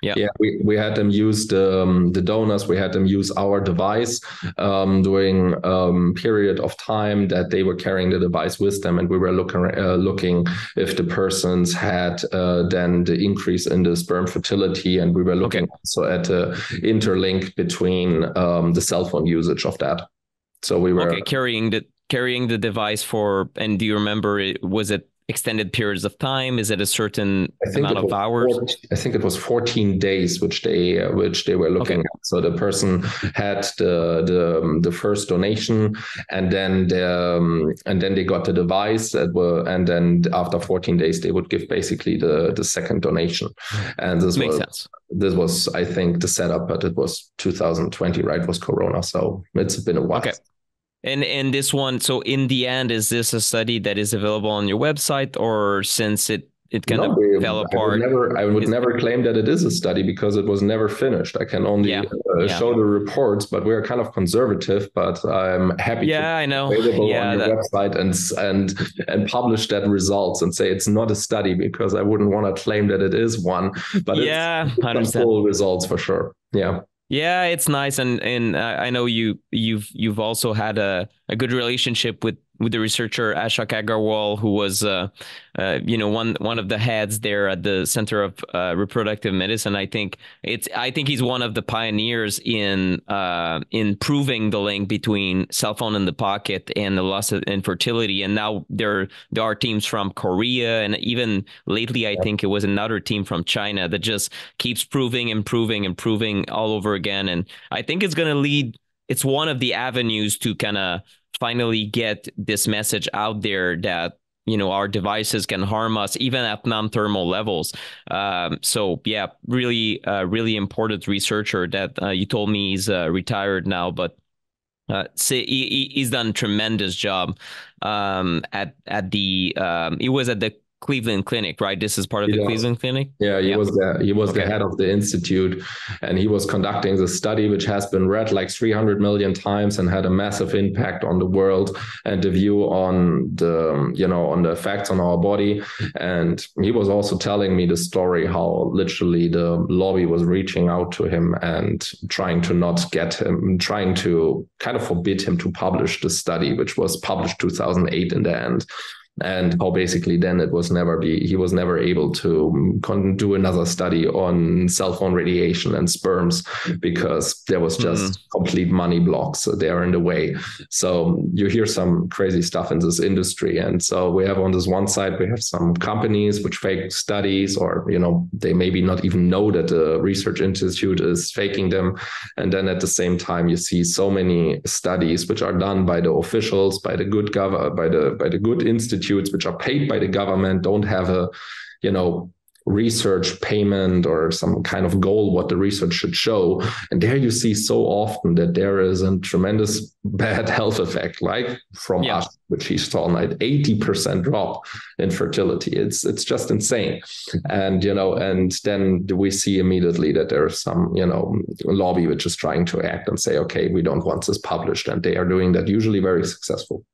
yeah, yeah. We, we had them use the um, the donors. We had them use our device um, during um, period of time that they were carrying the device with them, and we were looking uh, looking if the persons had uh, then the increase in the sperm fertility, and we were looking okay. also at the interlink between um, the cell phone usage of that. So we were okay, carrying the carrying the device for. And do you remember? It, was it extended periods of time? Is it a certain amount of hours? 14, I think it was 14 days, which they uh, which they were looking okay. at. So the person had the the, um, the first donation, and then the, um, and then they got the device that were, and then after 14 days they would give basically the the second donation. And this makes was, sense. This was, I think, the setup, but it was 2020, right? It was Corona, so it's been a while. Okay. And and this one, so in the end, is this a study that is available on your website, or since it it kind no, of fell apart? I would never, I would never claim that it is a study because it was never finished. I can only yeah. Uh, yeah. show the reports, but we're kind of conservative. But I'm happy. Yeah, I know. yeah, on your that... website and and and publish that results and say it's not a study because I wouldn't want to claim that it is one. But yeah, it's some full results for sure. Yeah. Yeah, it's nice, and and uh, I know you you've you've also had a, a good relationship with with the researcher Ashok Agarwal, who was, uh, uh, you know, one one of the heads there at the Center of uh, Reproductive Medicine. I think it's I think he's one of the pioneers in uh, in proving the link between cell phone in the pocket and the loss of infertility. And now there there are teams from Korea and even lately, I think it was another team from China that just keeps proving, improving, improving all over again. And I think it's going to lead. It's one of the avenues to kind of finally get this message out there that you know our devices can harm us even at non-thermal levels. Um, so yeah really uh, really important researcher that uh, you told me he's uh, retired now but uh, he, he's done a tremendous job um, at at the um, he was at the Cleveland Clinic, right? This is part of the Cleveland Clinic. Yeah, he yeah. was the he was okay. the head of the institute, and he was conducting the study, which has been read like 300 million times and had a massive impact on the world and the view on the you know on the effects on our body. And he was also telling me the story how literally the lobby was reaching out to him and trying to not get him, trying to kind of forbid him to publish the study, which was published 2008 in the end and how basically then it was never be he was never able to do another study on cell phone radiation and sperms because there was just mm. complete money blocks there in the way. So you hear some crazy stuff in this industry. And so we have on this one side we have some companies which fake studies or you know they maybe not even know that the research institute is faking them. And then at the same time you see so many studies which are done by the officials by the good gov by the by the good institute institutes which are paid by the government don't have a you know research payment or some kind of goal what the research should show. And there you see so often that there is a tremendous bad health effect, like from yeah. us, which he saw like 80% drop in fertility. It's it's just insane. And you know, and then we see immediately that there's some, you know, lobby which is trying to act and say, okay, we don't want this published. And they are doing that usually very successful.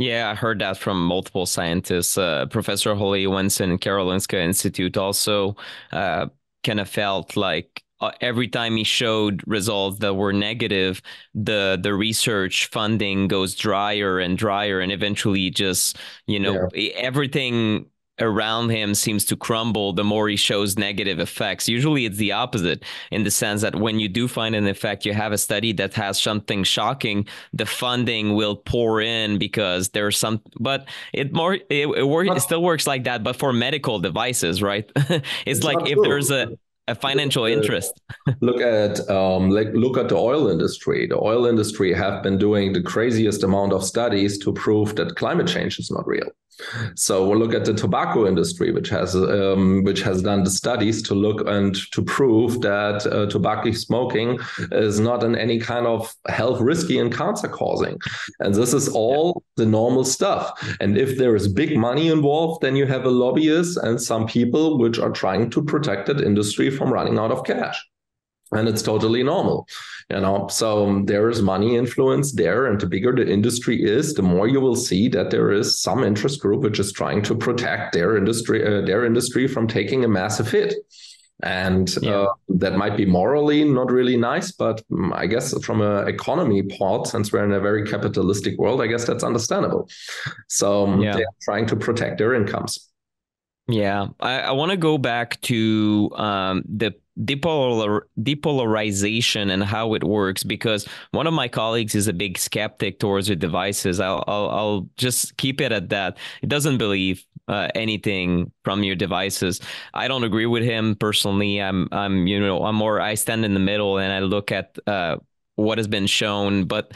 Yeah, I heard that from multiple scientists. Uh, Professor Olle Johansson, Karolinska Institute, also uh, kind of felt like uh, every time he showed results that were negative, the the research funding goes drier and drier, and eventually just you know yeah. everything around him seems to crumble the more he shows negative effects. Usually it's the opposite in the sense that when you do find an effect, you have a study that has something shocking, the funding will pour in because there's some, but it more, it, it, work, it still works like that, but for medical devices, right? it's, it's like if true. there's a, a financial interest. look at um, like look at the oil industry. The oil industry have been doing the craziest amount of studies to prove that climate change is not real. So we'll look at the tobacco industry, which has um, which has done the studies to look and to prove that uh, tobacco smoking is not in any kind of health risky and cancer causing. And this is all the normal stuff. And if there is big money involved, then you have a lobbyist and some people which are trying to protect that industry from running out of cash and it's totally normal you know? So um, there is money influence there and the bigger the industry is the more you will see that there is some interest group which is trying to protect their industry uh, their industry from taking a massive hit. And yeah. uh, that might be morally not really nice but um, i guess from an economy part since we're in a very capitalistic world i guess that's understandable. So um, yeah. they're trying to protect their incomes. Yeah, I, I want to go back to um, the depolar, depolarization and how it works because one of my colleagues is a big skeptic towards the devices. I'll, I'll, I'll just keep it at that. He doesn't believe uh, anything from your devices. I don't agree with him personally. I'm, I'm, you know, I'm more. I stand in the middle and I look at uh, what has been shown, but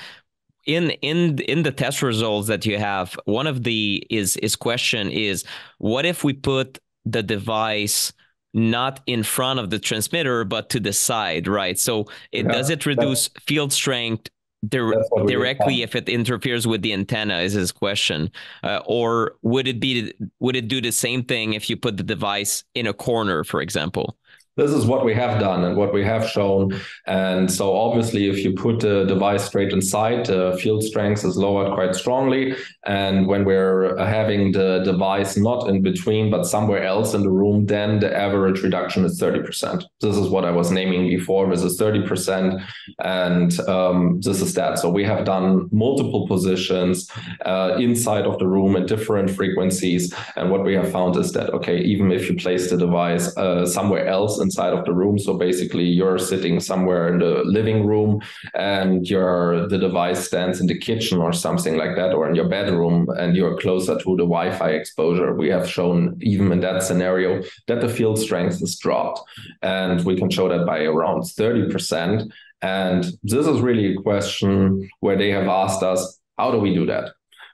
in in in the test results that you have one of the is is question is what if we put the device not in front of the transmitter but to the side right? So it yeah, does it reduce field strength dir- directly if it interferes with the antenna is his question. Uh, or would it be would it do the same thing if you put the device in a corner for example this is what we have done and what we have shown. And so obviously, if you put the device straight inside, the field strength is lowered quite strongly. And when we're having the device not in between, but somewhere else in the room, then the average reduction is 30%. This is what I was naming before. This is 30%. And um, this is that. So we have done multiple positions uh, inside of the room at different frequencies. And what we have found is that, okay, even if you place the device uh, somewhere else inside of the room. So basically, you're sitting somewhere in the living room, and your the device stands in the kitchen or something like that, or in your bedroom, and you're closer to the Wi-Fi exposure. We have shown even in that scenario that the field strength is dropped, and we can show that by around thirty percent. And this is really a question where they have asked us, how do we do that?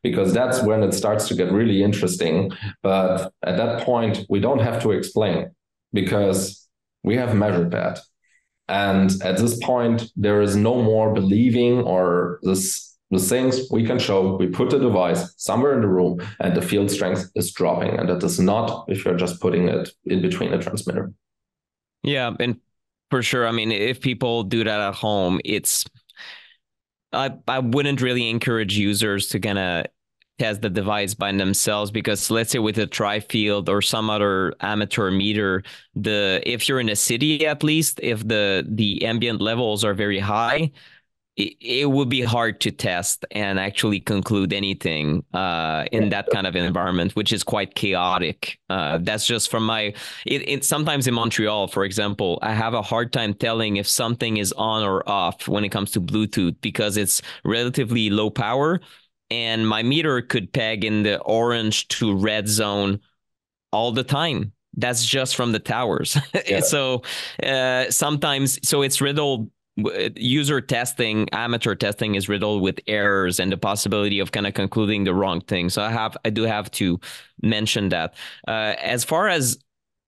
because that's when it starts to get really interesting. But at that point, we don't have to explain because we have measured that. And at this point, there is no more believing or this the things we can show. We put the device somewhere in the room and the field strength is dropping. And that is not if you're just putting it in between a transmitter. Yeah. And for sure. I mean, if people do that at home, it's I, I wouldn't really encourage users to kind of test the device by themselves because let's say with a tri-field or some other amateur meter the if you're in a city at least if the the ambient levels are very high it, it would be hard to test and actually conclude anything uh, in that kind of environment which is quite chaotic uh, that's just from my it, it sometimes in montreal for example i have a hard time telling if something is on or off when it comes to bluetooth because it's relatively low power and my meter could peg in the orange to red zone all the time. That's just from the towers. Yeah. so uh, sometimes so it's riddled user testing amateur testing is riddled with errors and the possibility of kind of concluding the wrong thing. So i have i do have to mention that. Uh, as far as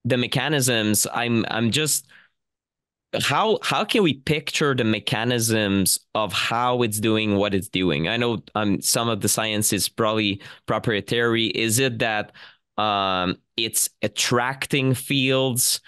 the mechanisms, I'm I'm just how how can we picture the mechanisms of how it's doing what it's doing? I know um, some of the science is probably proprietary. Is it that um, it's attracting fields?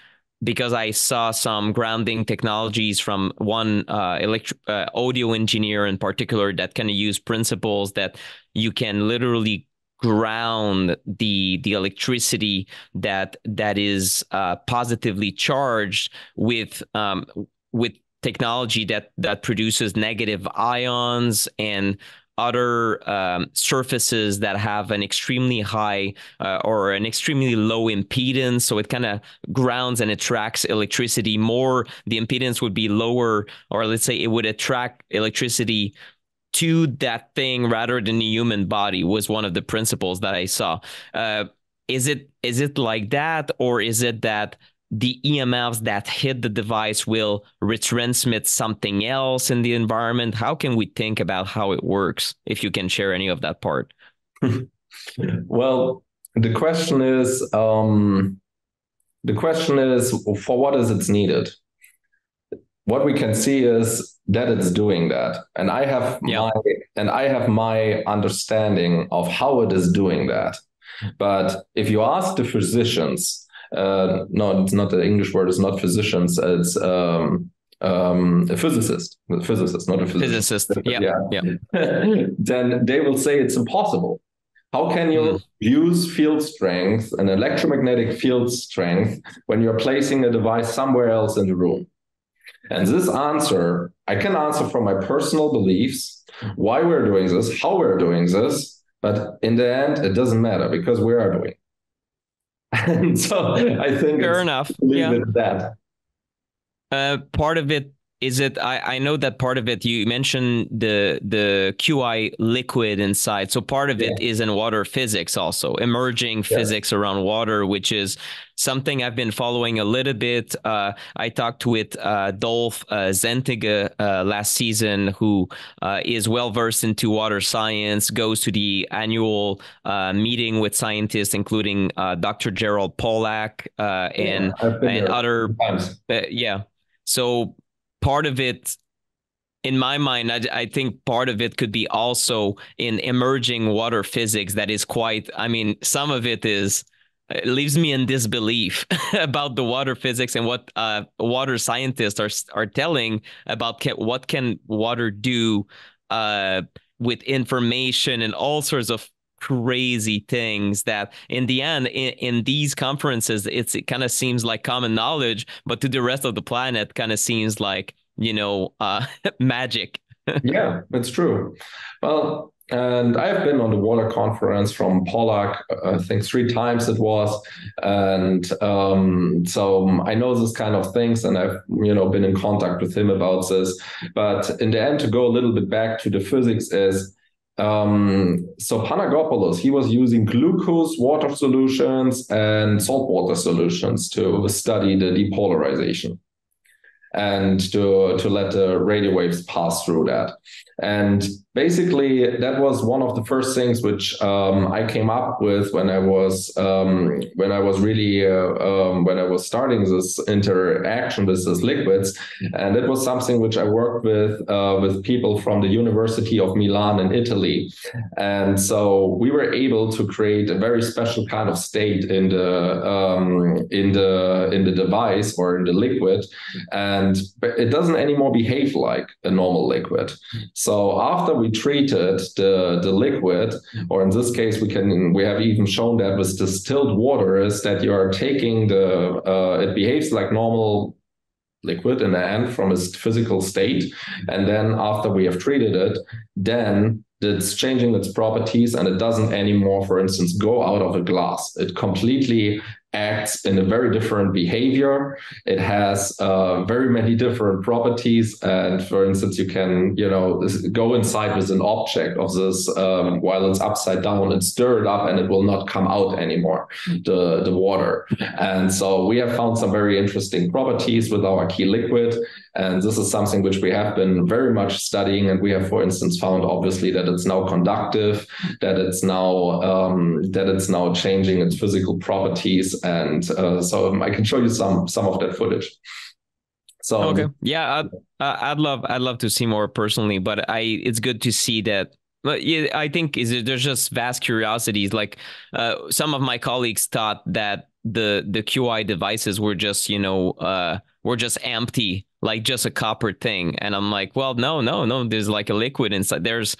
Because I saw some grounding technologies from one uh, uh, audio engineer in particular that kind of use principles that you can literally ground the the electricity that that is uh, positively charged with um, with technology that that produces negative ions and other um, surfaces that have an extremely high uh, or an extremely low impedance. So it kind of grounds and attracts electricity more. The impedance would be lower, or let's say it would attract electricity to that thing rather than the human body was one of the principles that I saw. Uh, is it is it like that, or is it that the EMFs that hit the device will retransmit something else in the environment? How can we think about how it works? If you can share any of that part. well, the question is, um, the question is, for what is it needed? What we can see is that it's doing that and i have yeah. my and i have my understanding of how it is doing that but if you ask the physicians uh, no it's not the english word it's not physicians it's um, um, a physicist a physicist not a physicist, physicist. yeah yeah, yeah. then they will say it's impossible how can you mm. use field strength and electromagnetic field strength when you're placing a device somewhere else in the room and this answer, I can answer from my personal beliefs, why we're doing this, how we're doing this, but in the end, it doesn't matter because we are doing. And so I think fair enough. yeah. that. Uh, part of it is it I, I know that part of it you mentioned the the qi liquid inside so part of yeah. it is in water physics also emerging yeah. physics around water which is something i've been following a little bit uh, i talked with uh, dolph uh, zentiga uh, last season who uh, is well versed into water science goes to the annual uh, meeting with scientists including dr gerald pollack and yeah, and other yeah so part of it in my mind, I, I, think part of it could be also in emerging water physics that is quite, I mean, some of it is, it leaves me in disbelief about the water physics and what uh, water scientists are, are telling about can, what can water do uh, with information and all sorts of crazy things that in the end in, in these conferences it's it kind of seems like common knowledge but to the rest of the planet kind of seems like you know uh magic yeah it's true well and I've been on the water conference from Pollack, I think three times it was, and um, so I know this kind of things, and I've you know been in contact with him about this. But in the end, to go a little bit back to the physics is um, so Panagopoulos, he was using glucose water solutions and saltwater solutions to study the depolarization and to, to let the radio waves pass through that. And basically, that was one of the first things which um, I came up with when I was um, when I was really uh, um, when I was starting this interaction with these liquids, and it was something which I worked with uh, with people from the University of Milan in Italy, and so we were able to create a very special kind of state in the um, in the in the device or in the liquid, and it doesn't anymore behave like a normal liquid. So after we treated the, the liquid, or in this case, we can we have even shown that with distilled water is that you are taking the uh, it behaves like normal liquid in the end from its physical state, and then after we have treated it, then it's changing its properties and it doesn't anymore, for instance, go out of a glass. It completely acts in a very different behavior. It has uh, very many different properties. And for instance, you can, you know, go inside with an object of this um, while it's upside down and stir it up and it will not come out anymore, the, the water. And so we have found some very interesting properties with our Qi liquid. And this is something which we have been very much studying. And we have, for instance, found obviously that it's now conductive, that it's now um, that it's now changing its physical properties and uh, so I can show you some some of that footage. So okay, yeah, I'd, I'd love I'd love to see more personally, but I it's good to see that but yeah, I think is there's just vast curiosities. Like uh, some of my colleagues thought that the the QI devices were just you know uh, were just empty, like just a copper thing, and I'm like, well, no, no, no. There's like a liquid inside. There's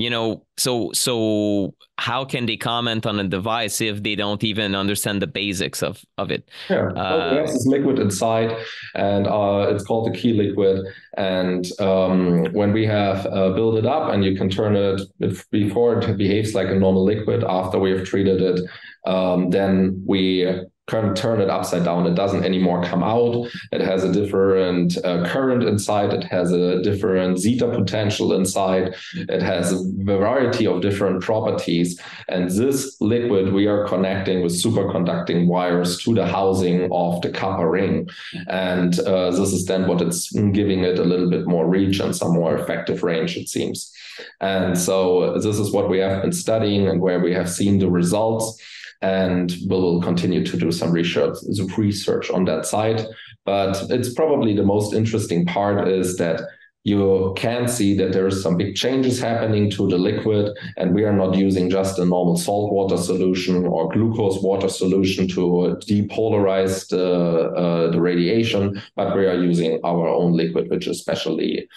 you know so so how can they comment on a device if they don't even understand the basics of of it yeah uh, well, this liquid inside and uh, it's called the Qi liquid and um, when we have uh, built it up and you can turn it before it behaves like a normal liquid after we have treated it um, then we can turn it upside down. It doesn't anymore come out. It has a different uh, current inside. It has a different zeta potential inside. It has a variety of different properties. And this liquid we are connecting with superconducting wires to the housing of the copper ring. And uh, this is then what it's giving it a little bit more reach and some more effective range, it seems. And so this is what we have been studying and where we have seen the results and we'll continue to do some research research on that side. But it's probably the most interesting part is that you can see that there is some big changes happening to the liquid and we are not using just a normal salt water solution or glucose water solution to depolarize the, uh, the radiation but we are using our own liquid which is specially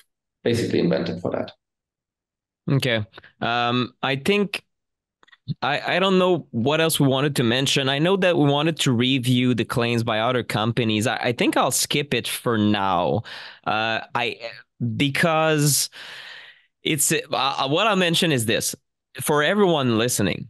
basically invented for that okay um, i think I, I don't know what else we wanted to mention. I know that we wanted to review the claims by other companies. I, I think I'll skip it for now. Uh, I because it's uh, uh, what I'll mention is this for everyone listening.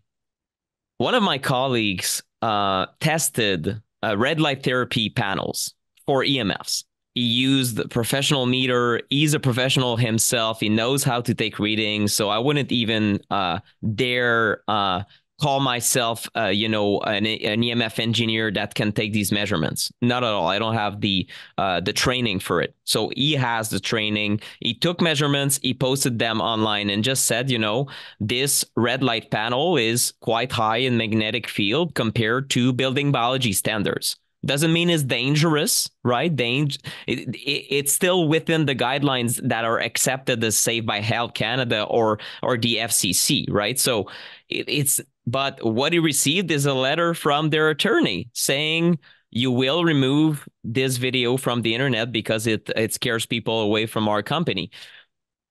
One of my colleagues uh, tested uh, red light therapy panels for EMFs he used the professional meter. He's a professional himself. He knows how to take readings. So I wouldn't even uh, dare uh, call myself, uh, you know, an, an, EMF engineer that can take these measurements. Not at all. I don't have the uh, the training for it. So he has the training. He took measurements. He posted them online and just said, you know, this red light panel is quite high in magnetic field compared to building biology standards doesn't mean it's dangerous, right? It, it, it's still within the guidelines that are accepted as safe by Health Canada or or the FCC, right? So it, it's but what he received is a letter from their attorney saying you will remove this video from the internet because it it scares people away from our company.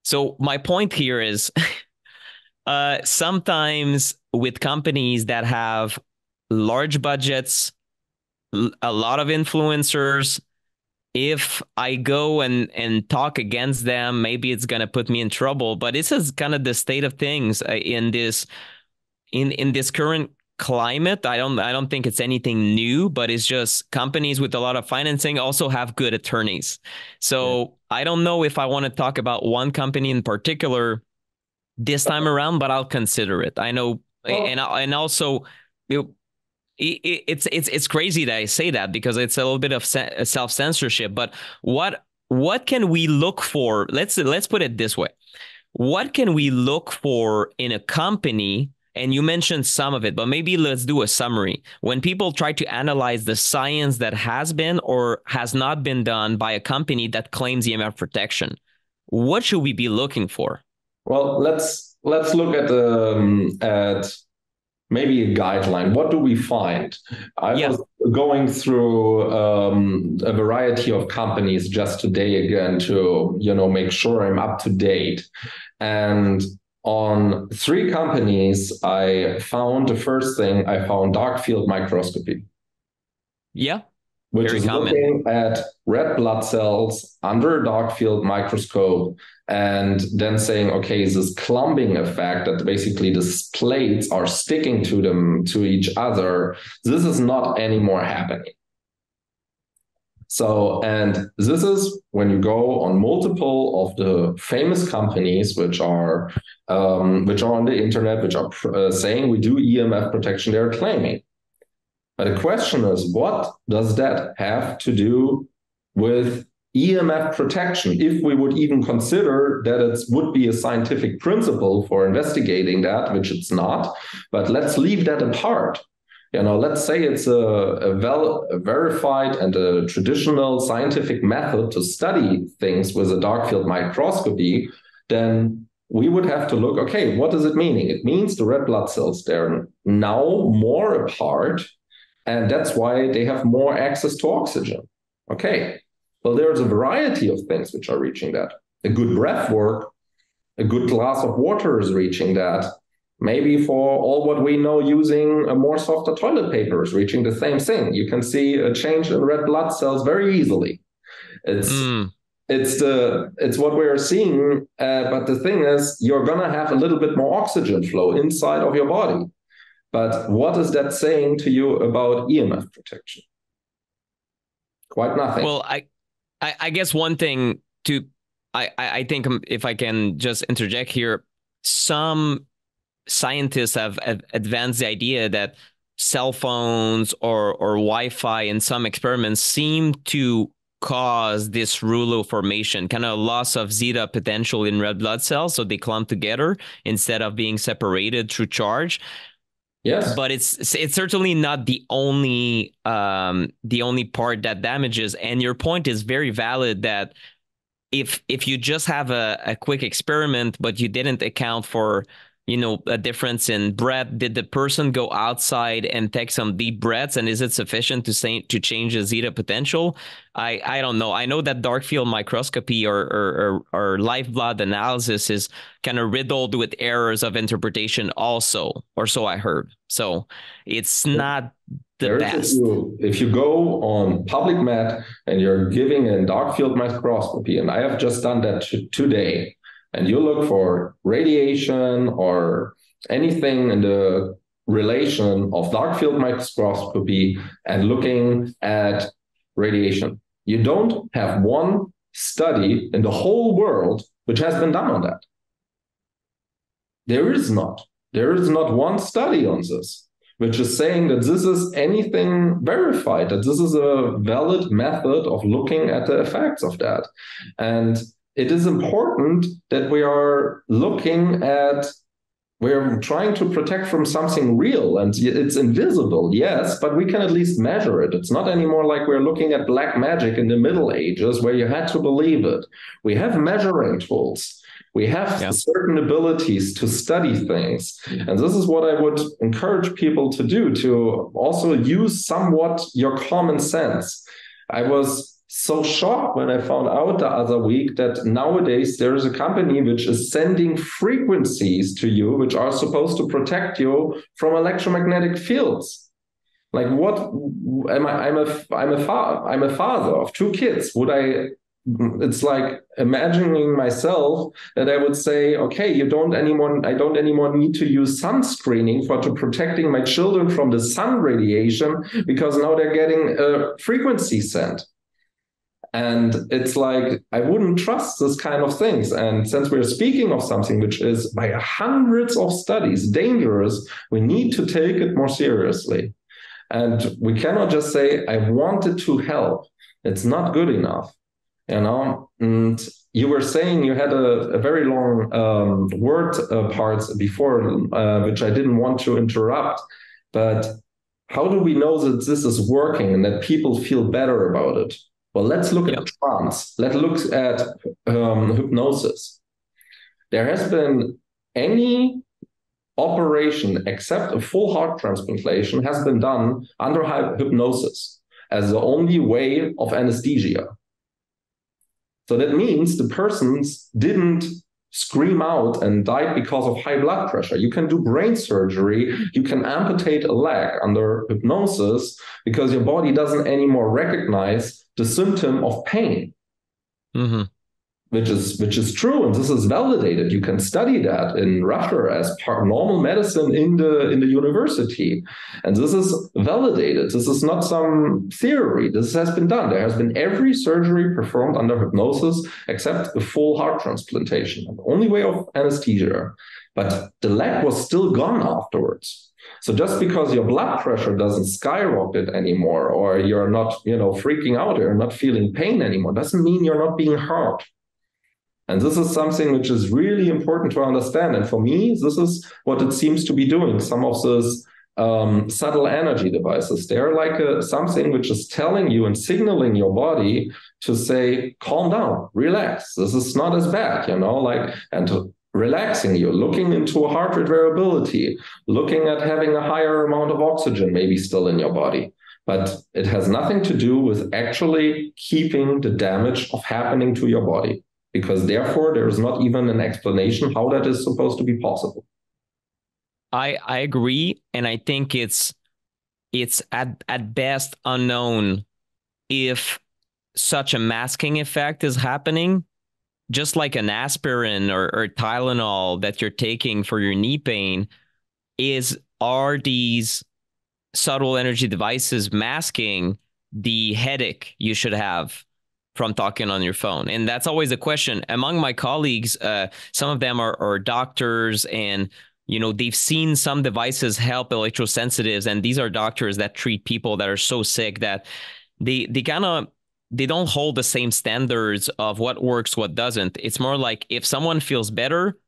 So my point here is uh, sometimes with companies that have large budgets a lot of influencers if I go and and talk against them, maybe it's gonna put me in trouble. But this is kind of the state of things uh, in this in in this current climate. I don't I don't think it's anything new, but it's just companies with a lot of financing also have good attorneys. So yeah. I don't know if I want to talk about one company in particular this time around, but I'll consider it. I know, well, and and also. You know, it's it's it's crazy that I say that because it's a little bit of self censorship. But what what can we look for? Let's let's put it this way: What can we look for in a company? And you mentioned some of it, but maybe let's do a summary. When people try to analyze the science that has been or has not been done by a company that claims EMF protection, what should we be looking for? Well, let's let's look at um, at maybe a guideline. What do we find? I yeah. was going through um, a variety of companies just today again to you know make sure I'm up to date, and on three companies, I found the first thing I found dark field microscopy. Yeah which Very is common. looking at red blood cells under a dark field microscope and then saying, okay, is this clumping effect that basically the plates are sticking to them to each other, this is not anymore happening. So, and this is when you go on multiple of the famous companies which are um, which are on the internet, which are uh, saying we do EMF protection. They're claiming but the question is, what does that have to do with EMF protection? If we would even consider that it would be a scientific principle for investigating that, which it's not, but let's leave that apart. you know, let's say it's a, a, well, a verified and a traditional scientific method to study things with a dark field microscopy, then we would have to look, okay, what is it meaning? It means the red blood cells, they're now more apart, and that's why they have more access to oxygen. Okay, well, there's a variety of things which are reaching that. A good breath work, a good glass of water is reaching that. Maybe for all what we know, using a more softer toilet paper is reaching the same thing. You can see a change in red blood cells very easily. It's mm it's the it's what we're seeing uh, but the thing is you're gonna have a little bit more oxygen flow inside of your body but what is that saying to you about emf protection quite nothing well i i, I guess one thing to I, I think um, if i can just interject here some scientists have advanced the idea that cell phones or or wi-fi in some experiments seem to cause this rouleau formation, kind of loss of zeta potential in red blood cells, so they clump together instead of being separated through charge. Yes, but it's it's certainly not the only um, the only part that damages. And your point is very valid that if if you just have a, a quick experiment, but you didn't account for you know a difference in breath. Did the person go outside and take some deep breaths? And is it sufficient to say to change the zeta potential? I i don't know. I know that dark field microscopy or or, or, or live blood analysis is kind of riddled with errors of interpretation also or so i heard. So it's not the best. If you, if you go on PubMed and you're giving a dark field microscopy and i have just done that today and you look for radiation or anything in the relation of dark field microscopy and looking at radiation. You don't have one study in the whole world which has been done on that. There is not. There is not one study on this which is saying that this is anything verified, that this is a valid method of looking at the effects of that. And it is important that we are looking at we're trying to protect from something real and it's invisible yes but we can at least measure it. It's not anymore like we're looking at black magic in the middle ages where you had to believe it. We have measuring tools. We have yeah. certain abilities to study things. And this is what i would encourage people to do to also use somewhat your common sense. I was so shocked when I found out the other week that nowadays there is a company which is sending frequencies to you, which are supposed to protect you from electromagnetic fields. Like what am I? I'm a I'm a I'm a father of two kids. Would I? It's like imagining myself that I would say, okay, you don't anymore. I don't anymore need to use sunscreening for to protecting my children from the sun radiation because now they're getting a frequency sent and it's like, I wouldn't trust this kind of things. And since we're speaking of something which is by hundreds of studies dangerous, we need to take it more seriously. And we cannot just say, I wanted to help. It's not good enough. You know, and you were saying you had a, a very long um, word uh, parts before, uh, which I didn't want to interrupt. But how do we know that this is working and that people feel better about it? Well, let's look at trance. Let's look at um, hypnosis. There has been any operation except a full heart transplantation has been done under hypnosis as the only way of anesthesia. So that means the persons didn't scream out and died because of high blood pressure. You can do brain surgery. You can amputate a leg under hypnosis because your body doesn't anymore recognize the symptom of pain. Mm-hmm. which is which is true and this is validated. You can study that in russia as part normal medicine in the in the university. And this is validated. This is not some theory. This has been done. There has been every surgery performed under hypnosis except a full heart transplantation the only way of anesthesia. But the leg was still gone afterwards so just because your blood pressure doesn't skyrocket anymore or you're not you know freaking out or not feeling pain anymore doesn't mean you're not being hurt and this is something which is really important to understand. And for me, this is what it seems to be doing. Some of those um, subtle energy devices. They're like a, something which is telling you and signaling your body to say, calm down, relax. This is not as bad, you know, like, and to relaxing you, looking into heart rate variability, looking at having a higher amount of oxygen maybe still in your body. But it has nothing to do with actually keeping the damage of happening to your body, because therefore there is not even an explanation how that is supposed to be possible. I I agree, and I think it's it's at at best unknown if such a masking effect is happening just like an aspirin or, or Tylenol that you're taking for your knee pain, is are these subtle energy devices masking the headache you should have from talking on your phone? And that's always a question. Among my colleagues, uh, some of them are, are doctors and you know they've seen some devices help electrosensitives and these are doctors that treat people that are so sick that they they kind of they don't hold the same standards of what works, what doesn't. It's more like if someone feels better,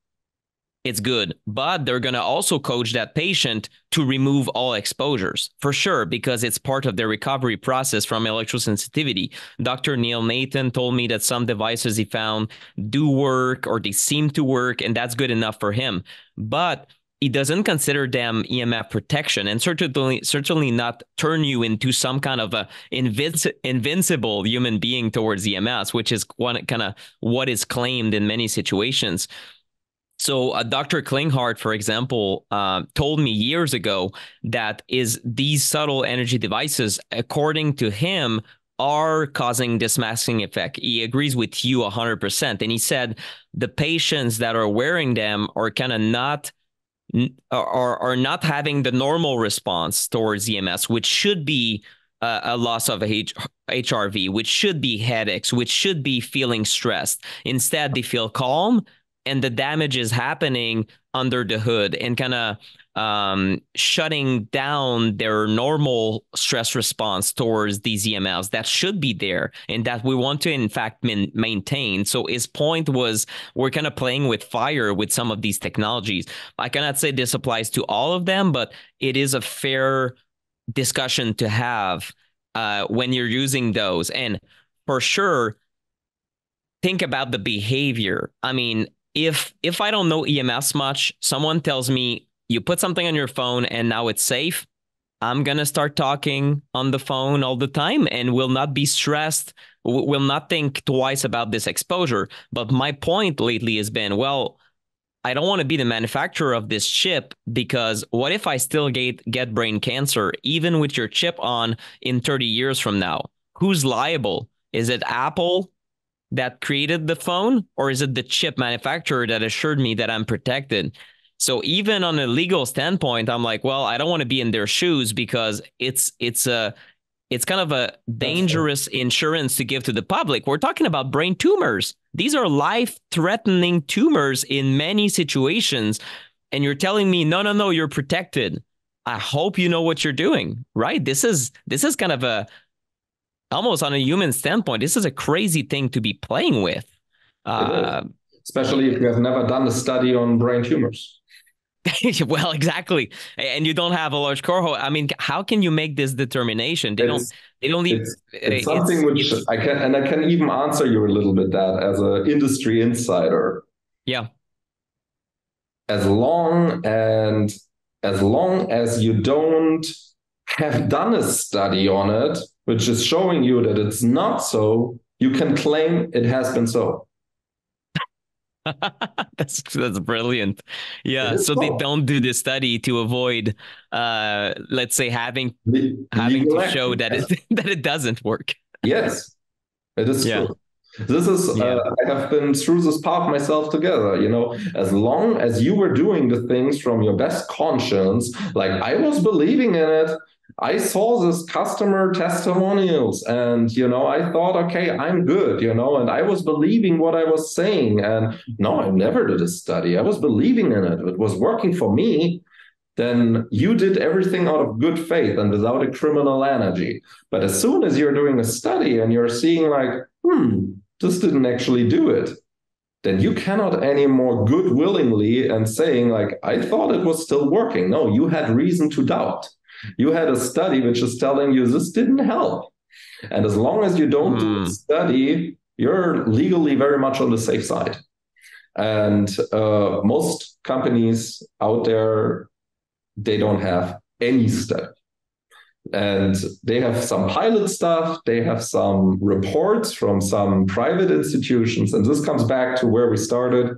it's good. But they're going to also coach that patient to remove all exposures for sure, because it's part of their recovery process from electrosensitivity. Dr. Neil Nathan told me that some devices he found do work or they seem to work, and that's good enough for him. But he doesn't consider them EMF protection and certainly certainly not turn you into some kind of a invinci- invincible human being towards EMS, which is one kind of what is claimed in many situations. So, uh, Dr. Klinghardt, for example, uh, told me years ago that is these subtle energy devices, according to him, are causing this masking effect. He agrees with you 100%. And he said the patients that are wearing them are kind of not – are are not having the normal response towards EMS, which should be uh, a loss of H- HRV, which should be headaches, which should be feeling stressed. Instead, they feel calm, and the damage is happening under the hood and kind of um, shutting down their normal stress response towards these EMFs that should be there and that we want to, in fact, min- maintain. So his point was we're kind of playing with fire with some of these technologies. I cannot say this applies to all of them, but it is a fair discussion to have uh, when you're using those. And for sure, think about the behavior. I mean, if if I don't know EMS much, someone tells me you put something on your phone and now it's safe, I'm going to start talking on the phone all the time and will not be stressed, will not think twice about this exposure. But my point lately has been well, I don't want to be the manufacturer of this chip because what if I still get, get brain cancer, even with your chip on in 30 years from now? Who's liable? Is it Apple that created the phone or is it the chip manufacturer that assured me that I'm protected? So even on a legal standpoint, I'm like, well, I don't want to be in their shoes because it's it's a it's kind of a dangerous insurance to give to the public. We're talking about brain tumors. These are life-threatening tumors in many situations. And you're telling me, no, no, no, you're protected. I hope you know what you're doing, right? This is this is kind of a almost on a human standpoint, this is a crazy thing to be playing with. Uh, Especially if you have never done a study on brain tumors. well, exactly, and you don't have a large cohort. I mean, how can you make this determination? They it's, don't. They don't leave. Uh, it's, it's something it's, which I can, and I can even answer you a little bit that as an industry insider. Yeah. As long and as long as you don't have done a study on it, which is showing you that it's not so, you can claim it has been so. that's that's brilliant. Yeah, so cool. they don't do the study to avoid, uh, let's say, having the, having to show that it that it doesn't work. yes, it is yeah. true. This is uh, yeah. uh, I have been through this path myself together. You know, as long as you were doing the things from your best conscience, like I was believing in it, I saw this customer testimonials and, you know, I thought, okay, I'm good, you know, and I was believing what I was saying. And no, I never did a study. I was believing in it. It was working for me. Then you did everything out of good faith and without a criminal energy. But as soon as you're doing a study and you're seeing, like, hmm, this didn't actually do it, then you cannot anymore good willingly and saying like i thought it was still working no you had reason to doubt you had a study which is telling you this didn't help and as long as you don't mm. do hmm. study you're legally very much on the safe side and uh, most companies out there they don't have any study and they have some pilot stuff they have some reports from some private institutions and this comes back to where we started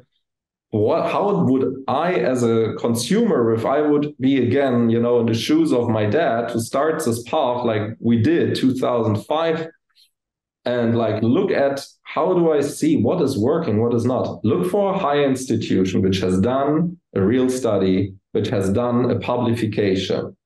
what how would i as a consumer if i would be again you know in the shoes of my dad to start this path like we did 2005 and like look at how do i see what is working what is not. Look for a high institution which has done a real study which has done a publication.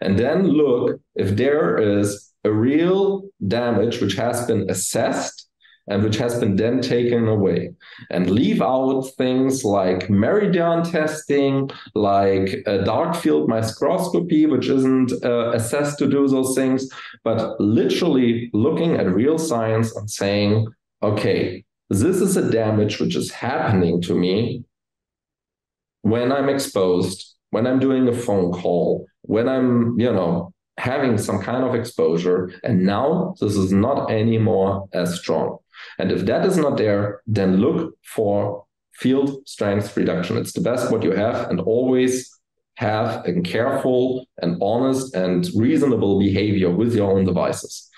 And then look if there is a real damage which has been assessed and which has been then taken away. And leave out things like meridian testing like a dark field microscopy which isn't uh, assessed to do those things but literally looking at real science and saying okay this is a damage which is happening to me when i'm exposed when i'm doing a phone call when i'm you know having some kind of exposure and now this is not anymore as strong and if that is not there, then look for field strength reduction. It's the best what you have, and always have a careful and honest and reasonable behavior with your own devices.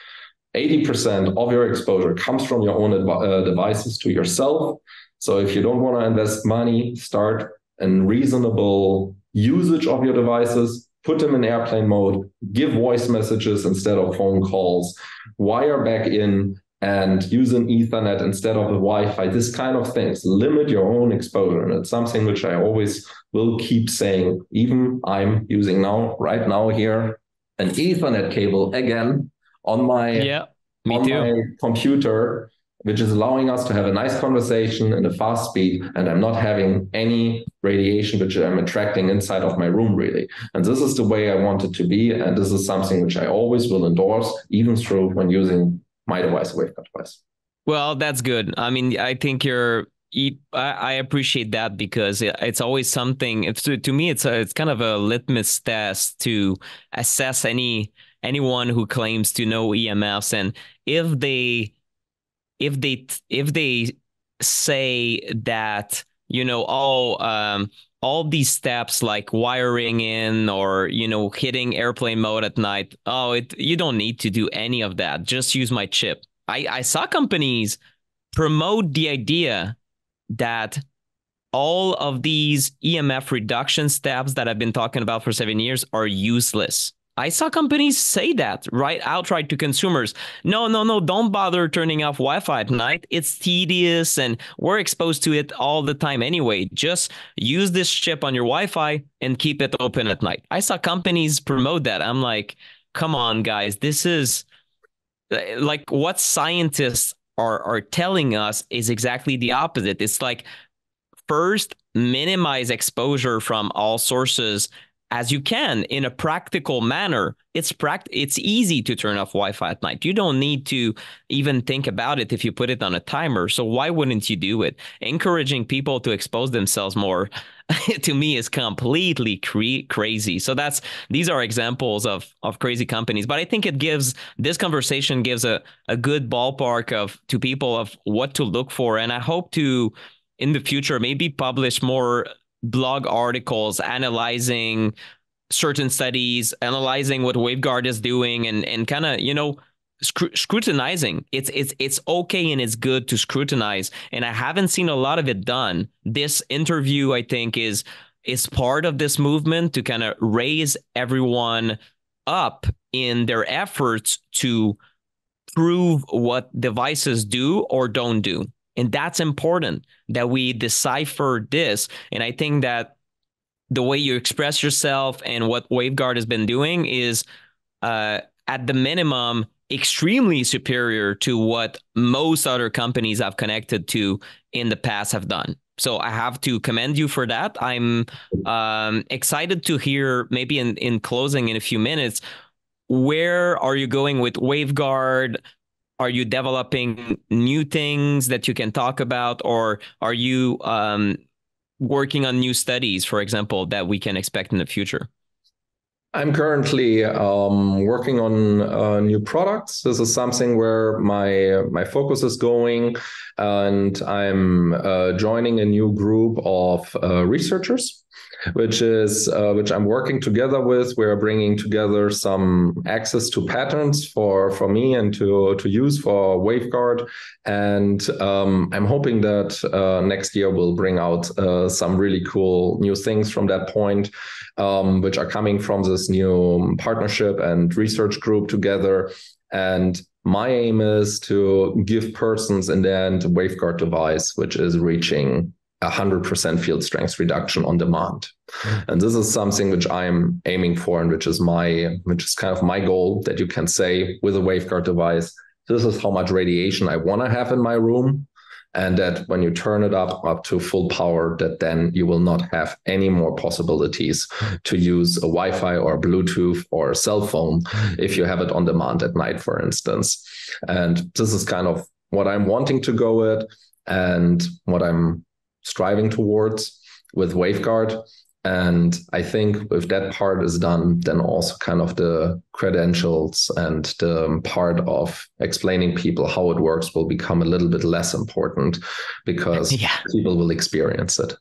80% of your exposure comes from your own uh, devices to yourself. So if you don't want to invest money, start a reasonable usage of your devices, put them in airplane mode, give voice messages instead of phone calls, wire back in, and use an Ethernet instead of a Wi-Fi. This kind of things limit your own exposure, and it's something which I always will keep saying. Even I'm using now, right now here, an Ethernet cable again on my yeah, me on too. my computer, which is allowing us to have a nice conversation in a fast speed, and I'm not having any radiation which I'm attracting inside of my room really. And this is the way I want it to be, and this is something which I always will endorse, even through when using my. Well, that's good. I mean, I think you're. I appreciate that because it's always something. It's, to me, it's a, it's kind of a litmus test to assess any anyone who claims to know EMFs, and if they if they if they say that you know all um, all these steps like wiring in or you know hitting airplane mode at night oh it you don't need to do any of that. Just use my chip. I i saw companies promote the idea that all of these emf reduction steps that i've been talking about for 7 years are useless I saw companies say that right outright to consumers. No, no, no, don't bother turning off Wi Fi at night. It's tedious and we're exposed to it all the time anyway. Just use this chip on your Wi Fi and keep it open at night. I saw companies promote that. I'm like, come on, guys. This is eh, like what scientists are, are telling us is exactly the opposite. It's like, first, minimize exposure from all sources as you can in a practical manner. It's pract- it's easy to turn off Wi-Fi at night. You don't need to even think about it if you put it on a timer. So why wouldn't you do it? Encouraging people to expose themselves more to me is completely cre- crazy. So that's these are examples of of crazy companies, but I think it gives this conversation gives a a good ballpark of to people of what to look for and I hope to in the future maybe publish more blog articles analyzing certain studies, analyzing what Waveguard is doing, and and kind of you know scru- scrutinizing. It's it's it's okay and it's good to scrutinize, and I haven't seen a lot of it done. This interview, I think, is is part of this movement to kind of raise everyone up in their efforts to prove what devices do or don't do. And that's important that we decipher this. And I think that the way you express yourself and what Waveguard has been doing is, uh, at the minimum, extremely superior to what most other companies I've connected to in the past have done. So I have to commend you for that. I'm um, excited to hear, maybe in, in closing in a few minutes, where are you going with Waveguard? Are you developing new things that you can talk about, or are you um, working on new studies, for example, that we can expect in the future? I'm currently um, working on uh, new products. This is something where my my focus is going, and I'm uh, joining a new group of uh, researchers which is uh, which I'm working together with. We're bringing together some access to patterns for for me and to to use for Waveguard, and um, I'm hoping that uh, next year we'll bring out uh, some really cool new things from that point, um, which are coming from this new partnership and research group together. And my aim is to give persons in the end a waveguard device which is reaching 100% field strength reduction on demand. Mm-hmm. And this is something which I'm aiming for and which is my which is kind of my goal that you can say with a waveguard device, this is how much radiation I want to have in my room. And that when you turn it up up to full power, that then you will not have any more possibilities mm-hmm. to use a Wi-Fi or a Bluetooth or a cell phone mm-hmm. if you have it on demand at night, for instance. And this is kind of what I'm wanting to go with and what I'm striving towards with waveguard and i think if that part is done then also kind of the credentials and the part of explaining people how it works will become a little bit less important because yeah. people will experience it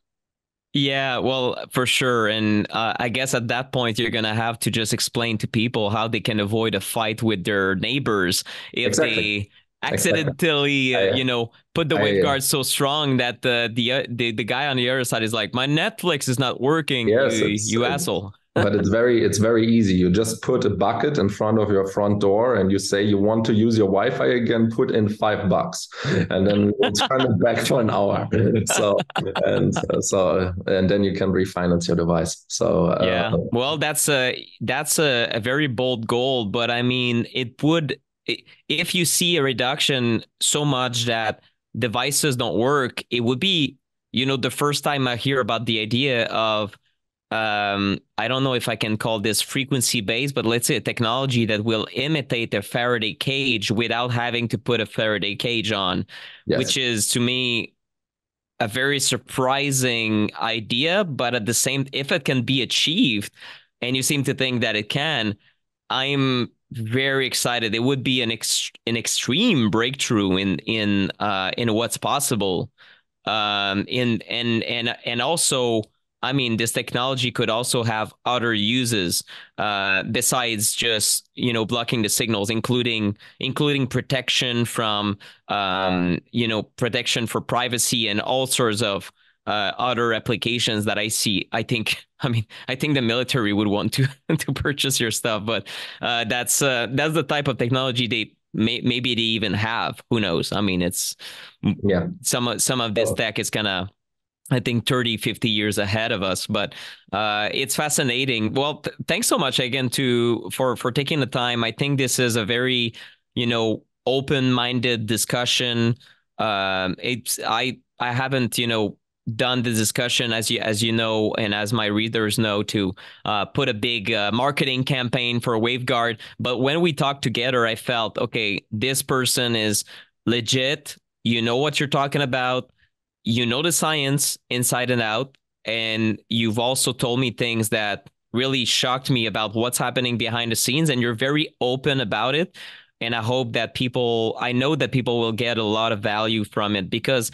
yeah, well, for sure. And uh, I guess at that point, you're going to have to just explain to people how they can avoid a fight with their neighbors if exactly. they accidentally uh, you know put the wave waveguard so strong that the, the uh, the the guy on the other side is like my netflix is not working yes, you, you asshole. but it's very it's very easy. You just put a bucket in front of your front door and you say you want to use your wi-fi again put in five bucks. And then it's turn it back for an hour. So and so and then you can refinance your device. So uh, yeah. Well that's a that's a, a very bold goal but i mean it would if you see a reduction so much that devices don't work, it would be, you know, the first time I hear about the idea of, um, I don't know if I can call this frequency based, but let's say a technology that will imitate a Faraday cage without having to put a Faraday cage on, yes. which is to me a very surprising idea. But at the same, if it can be achieved, and you seem to think that it can, I'm very excited. It would be an ex- an extreme breakthrough in in uh, in what's possible. Um, in and and and also, I mean, this technology could also have other uses uh, besides just you know blocking the signals, including including protection from um, you know protection for privacy and all sorts of uh, other applications that I see. I think, I mean, I think the military would want to to purchase your stuff, but uh, that's uh, that's the type of technology they may, maybe they even have. Who knows? I mean, it's yeah. Some of some of this oh. tech is gonna. I think 30, 50 years ahead of us, but uh, it's fascinating. Well, th- thanks so much again to for for taking the time. I think this is a very, you know, open-minded discussion. Um, it's I I haven't, you know, done the discussion as you as you know and as my readers know to uh, put a big uh, marketing campaign for waveguard. But when we talked together i felt okay this person is legit. You know what you're talking about. You know the science inside and out. And you've also told me things that really shocked me about what's happening behind the scenes and you're very open about it. And i hope that people i know that people will get a lot of value from it because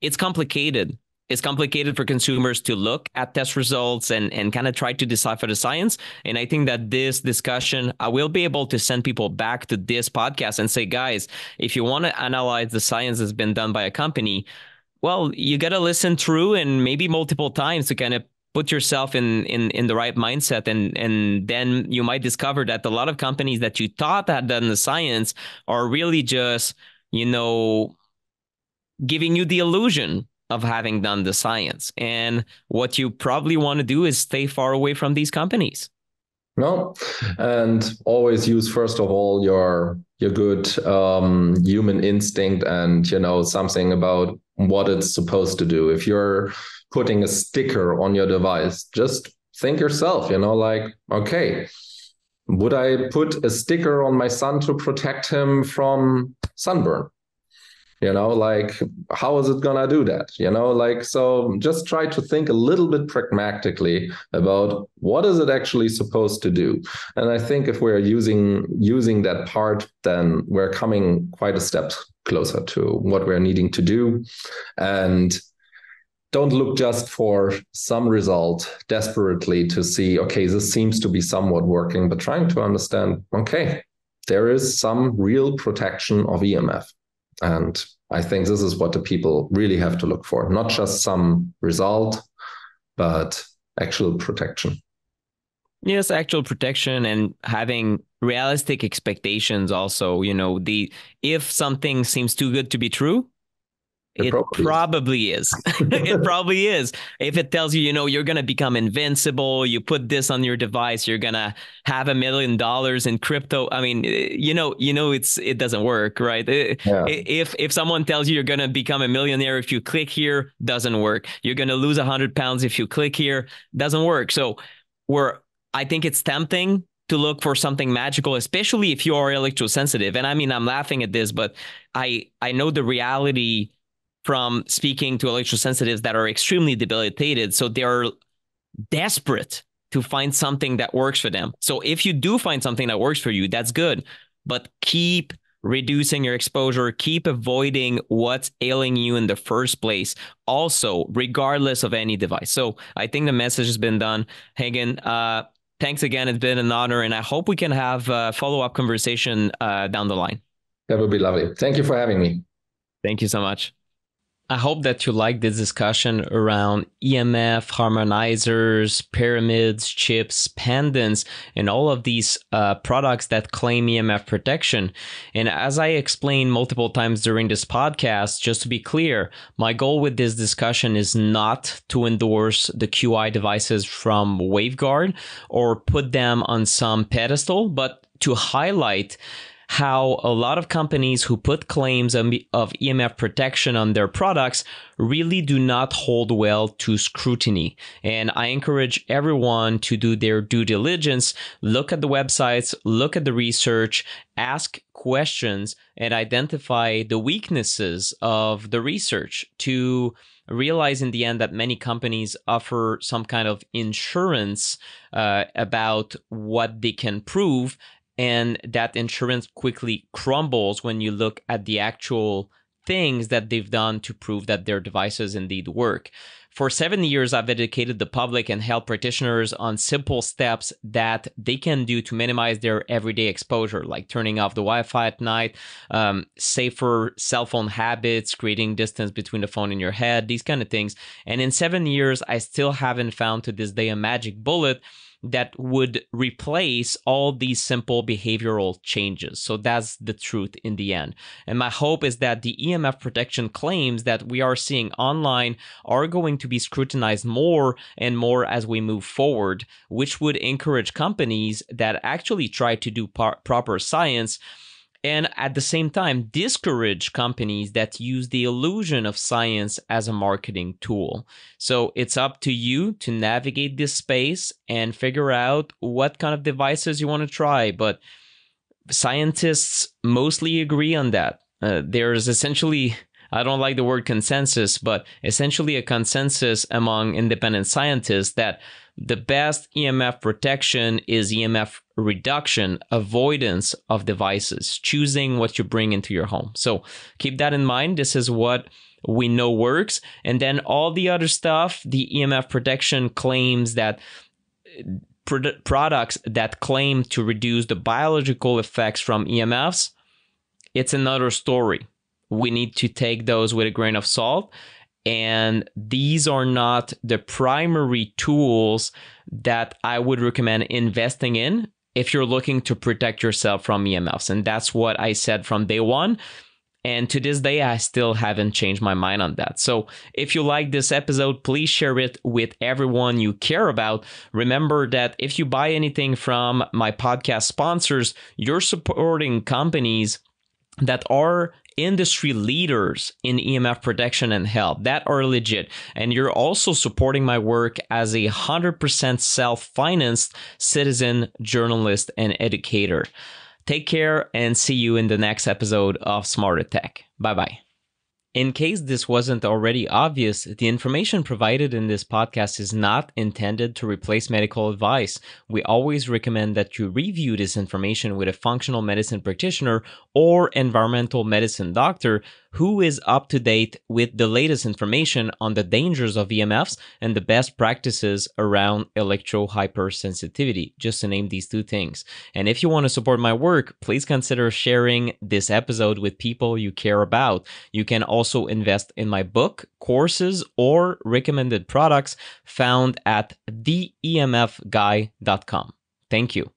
it's complicated it's complicated for consumers to look at test results and, and kind of try to decipher the science. And I think that this discussion, I will be able to send people back to this podcast and say, guys, if you want to analyze the science that's been done by a company, well, you got to listen through and maybe multiple times to kind of put yourself in, in in the right mindset and and then you might discover that a lot of companies that you thought had done the science are really just you know giving you the illusion of having done the science. And what you probably want to do is stay far away from these companies. No, and always use first of all your your good um, human instinct and you know something about what it's supposed to do. If you're putting a sticker on your device, just think yourself. You know, like okay, would I put a sticker on my son to protect him from sunburn? You know, like, how is it going to do that? You know, like, so just try to think a little bit pragmatically about what is it actually supposed to do. And I think if we're using using that part, then we're coming quite a step closer to what we're needing to do. And don't look just for some result desperately to see, okay, this seems to be somewhat working, but trying to understand, okay, there is some real protection of EMF. And I think this is what the people really have to look for, not just some result, but actual protection. Yes, actual protection and having realistic expectations also, you know, the if something seems too good to be true, it, probably, probably is. it probably is. If it tells you, you know, you're going to become invincible, you put this on your device, you're going to have a million dollars in crypto. I mean, eh, you know, you know, it's it doesn't work, right? Eh, yeah. If if someone tells you you're going to become a millionaire if you click here, doesn't work. You're going to lose a hundred pounds if you click here, doesn't work. So we're, I think it's tempting to look for something magical, especially if you are electrosensitive. And I mean, I'm laughing at this, but I I know the reality from speaking to electrosensitives that are extremely debilitated. So they're desperate to find something that works for them. So if you do find something that works for you, that's good. But keep reducing your exposure, keep avoiding what's ailing you in the first place, also, regardless of any device. So I think the message has been done. Hagen, uh, thanks again. It's been an honor, and I hope we can have a follow up conversation uh, down the line. That would be lovely. Thank you for having me. Thank you so much. I hope that you like this discussion around EMF, harmonizers, pyramids, chips, pendants, and all of these uh, products that claim EMF protection. And as I explained multiple times during this podcast, just to be clear, my goal with this discussion is not to endorse the Qi devices from WaveGuard or put them on some pedestal, but to highlight how a lot of companies who put claims of EMF protection on their products really do not hold well to scrutiny. And I encourage everyone to do their due diligence, look at the websites, look at the research, ask questions, and identify the weaknesses of the research to realize in the end that many companies offer some kind of insurance uh, about what they can prove and that insurance quickly crumbles when you look at the actual things that they've done to prove that their devices indeed work. For seven years, I've educated the public and health practitioners on simple steps that they can do to minimize their everyday exposure, like turning off the Wi Fi at night, um, safer cell phone habits, creating distance between the phone and your head, these kind of things. And in seven years, I still haven't found to this day a magic bullet that would replace all these simple behavioral changes. So that's the truth in the end. And my hope is that the EMF protection claims that we are seeing online are going to be scrutinized more and more as we move forward, which would encourage companies that actually try to do par- proper science and at the same time discourage companies that use the illusion of science as a marketing tool. So it's up to you to navigate this space and figure out what kind of devices you want to try. But scientists mostly agree on that. Uh, there's essentially I don't like the word consensus, but essentially a consensus among independent scientists that the best EMF protection is EMF reduction, avoidance of devices, choosing what you bring into your home. So keep that in mind. This is what we know works. And then all the other stuff, the EMF protection claims that products that claim to reduce the biological effects from EMFs, it's another story. We need to take those with a grain of salt and these are not the primary tools that I would recommend investing in if you're looking to protect yourself from EMFs. And that's what I said from day one. And to this day, I still haven't changed my mind on that. So if you like this episode, please share it with everyone you care about. Remember that if you buy anything from my podcast sponsors, you're supporting companies that are industry leaders in EMF protection and health that are legit. And you're also supporting my work as a 100% self financed citizen, journalist, and educator. Take care and see you in the next episode of Smarter Tech. Bye bye. In case this wasn't already obvious, the information provided in this podcast is not intended to replace medical advice. We always recommend that you review this information with a functional medicine practitioner or environmental medicine doctor who is up to date with the latest information on the dangers of EMFs and the best practices around electro hypersensitivity, just to name these two things. And if you want to support my work, please consider sharing this episode with people you care about. You can also invest in my book, courses, or recommended products found at theemfguy.com. Thank you.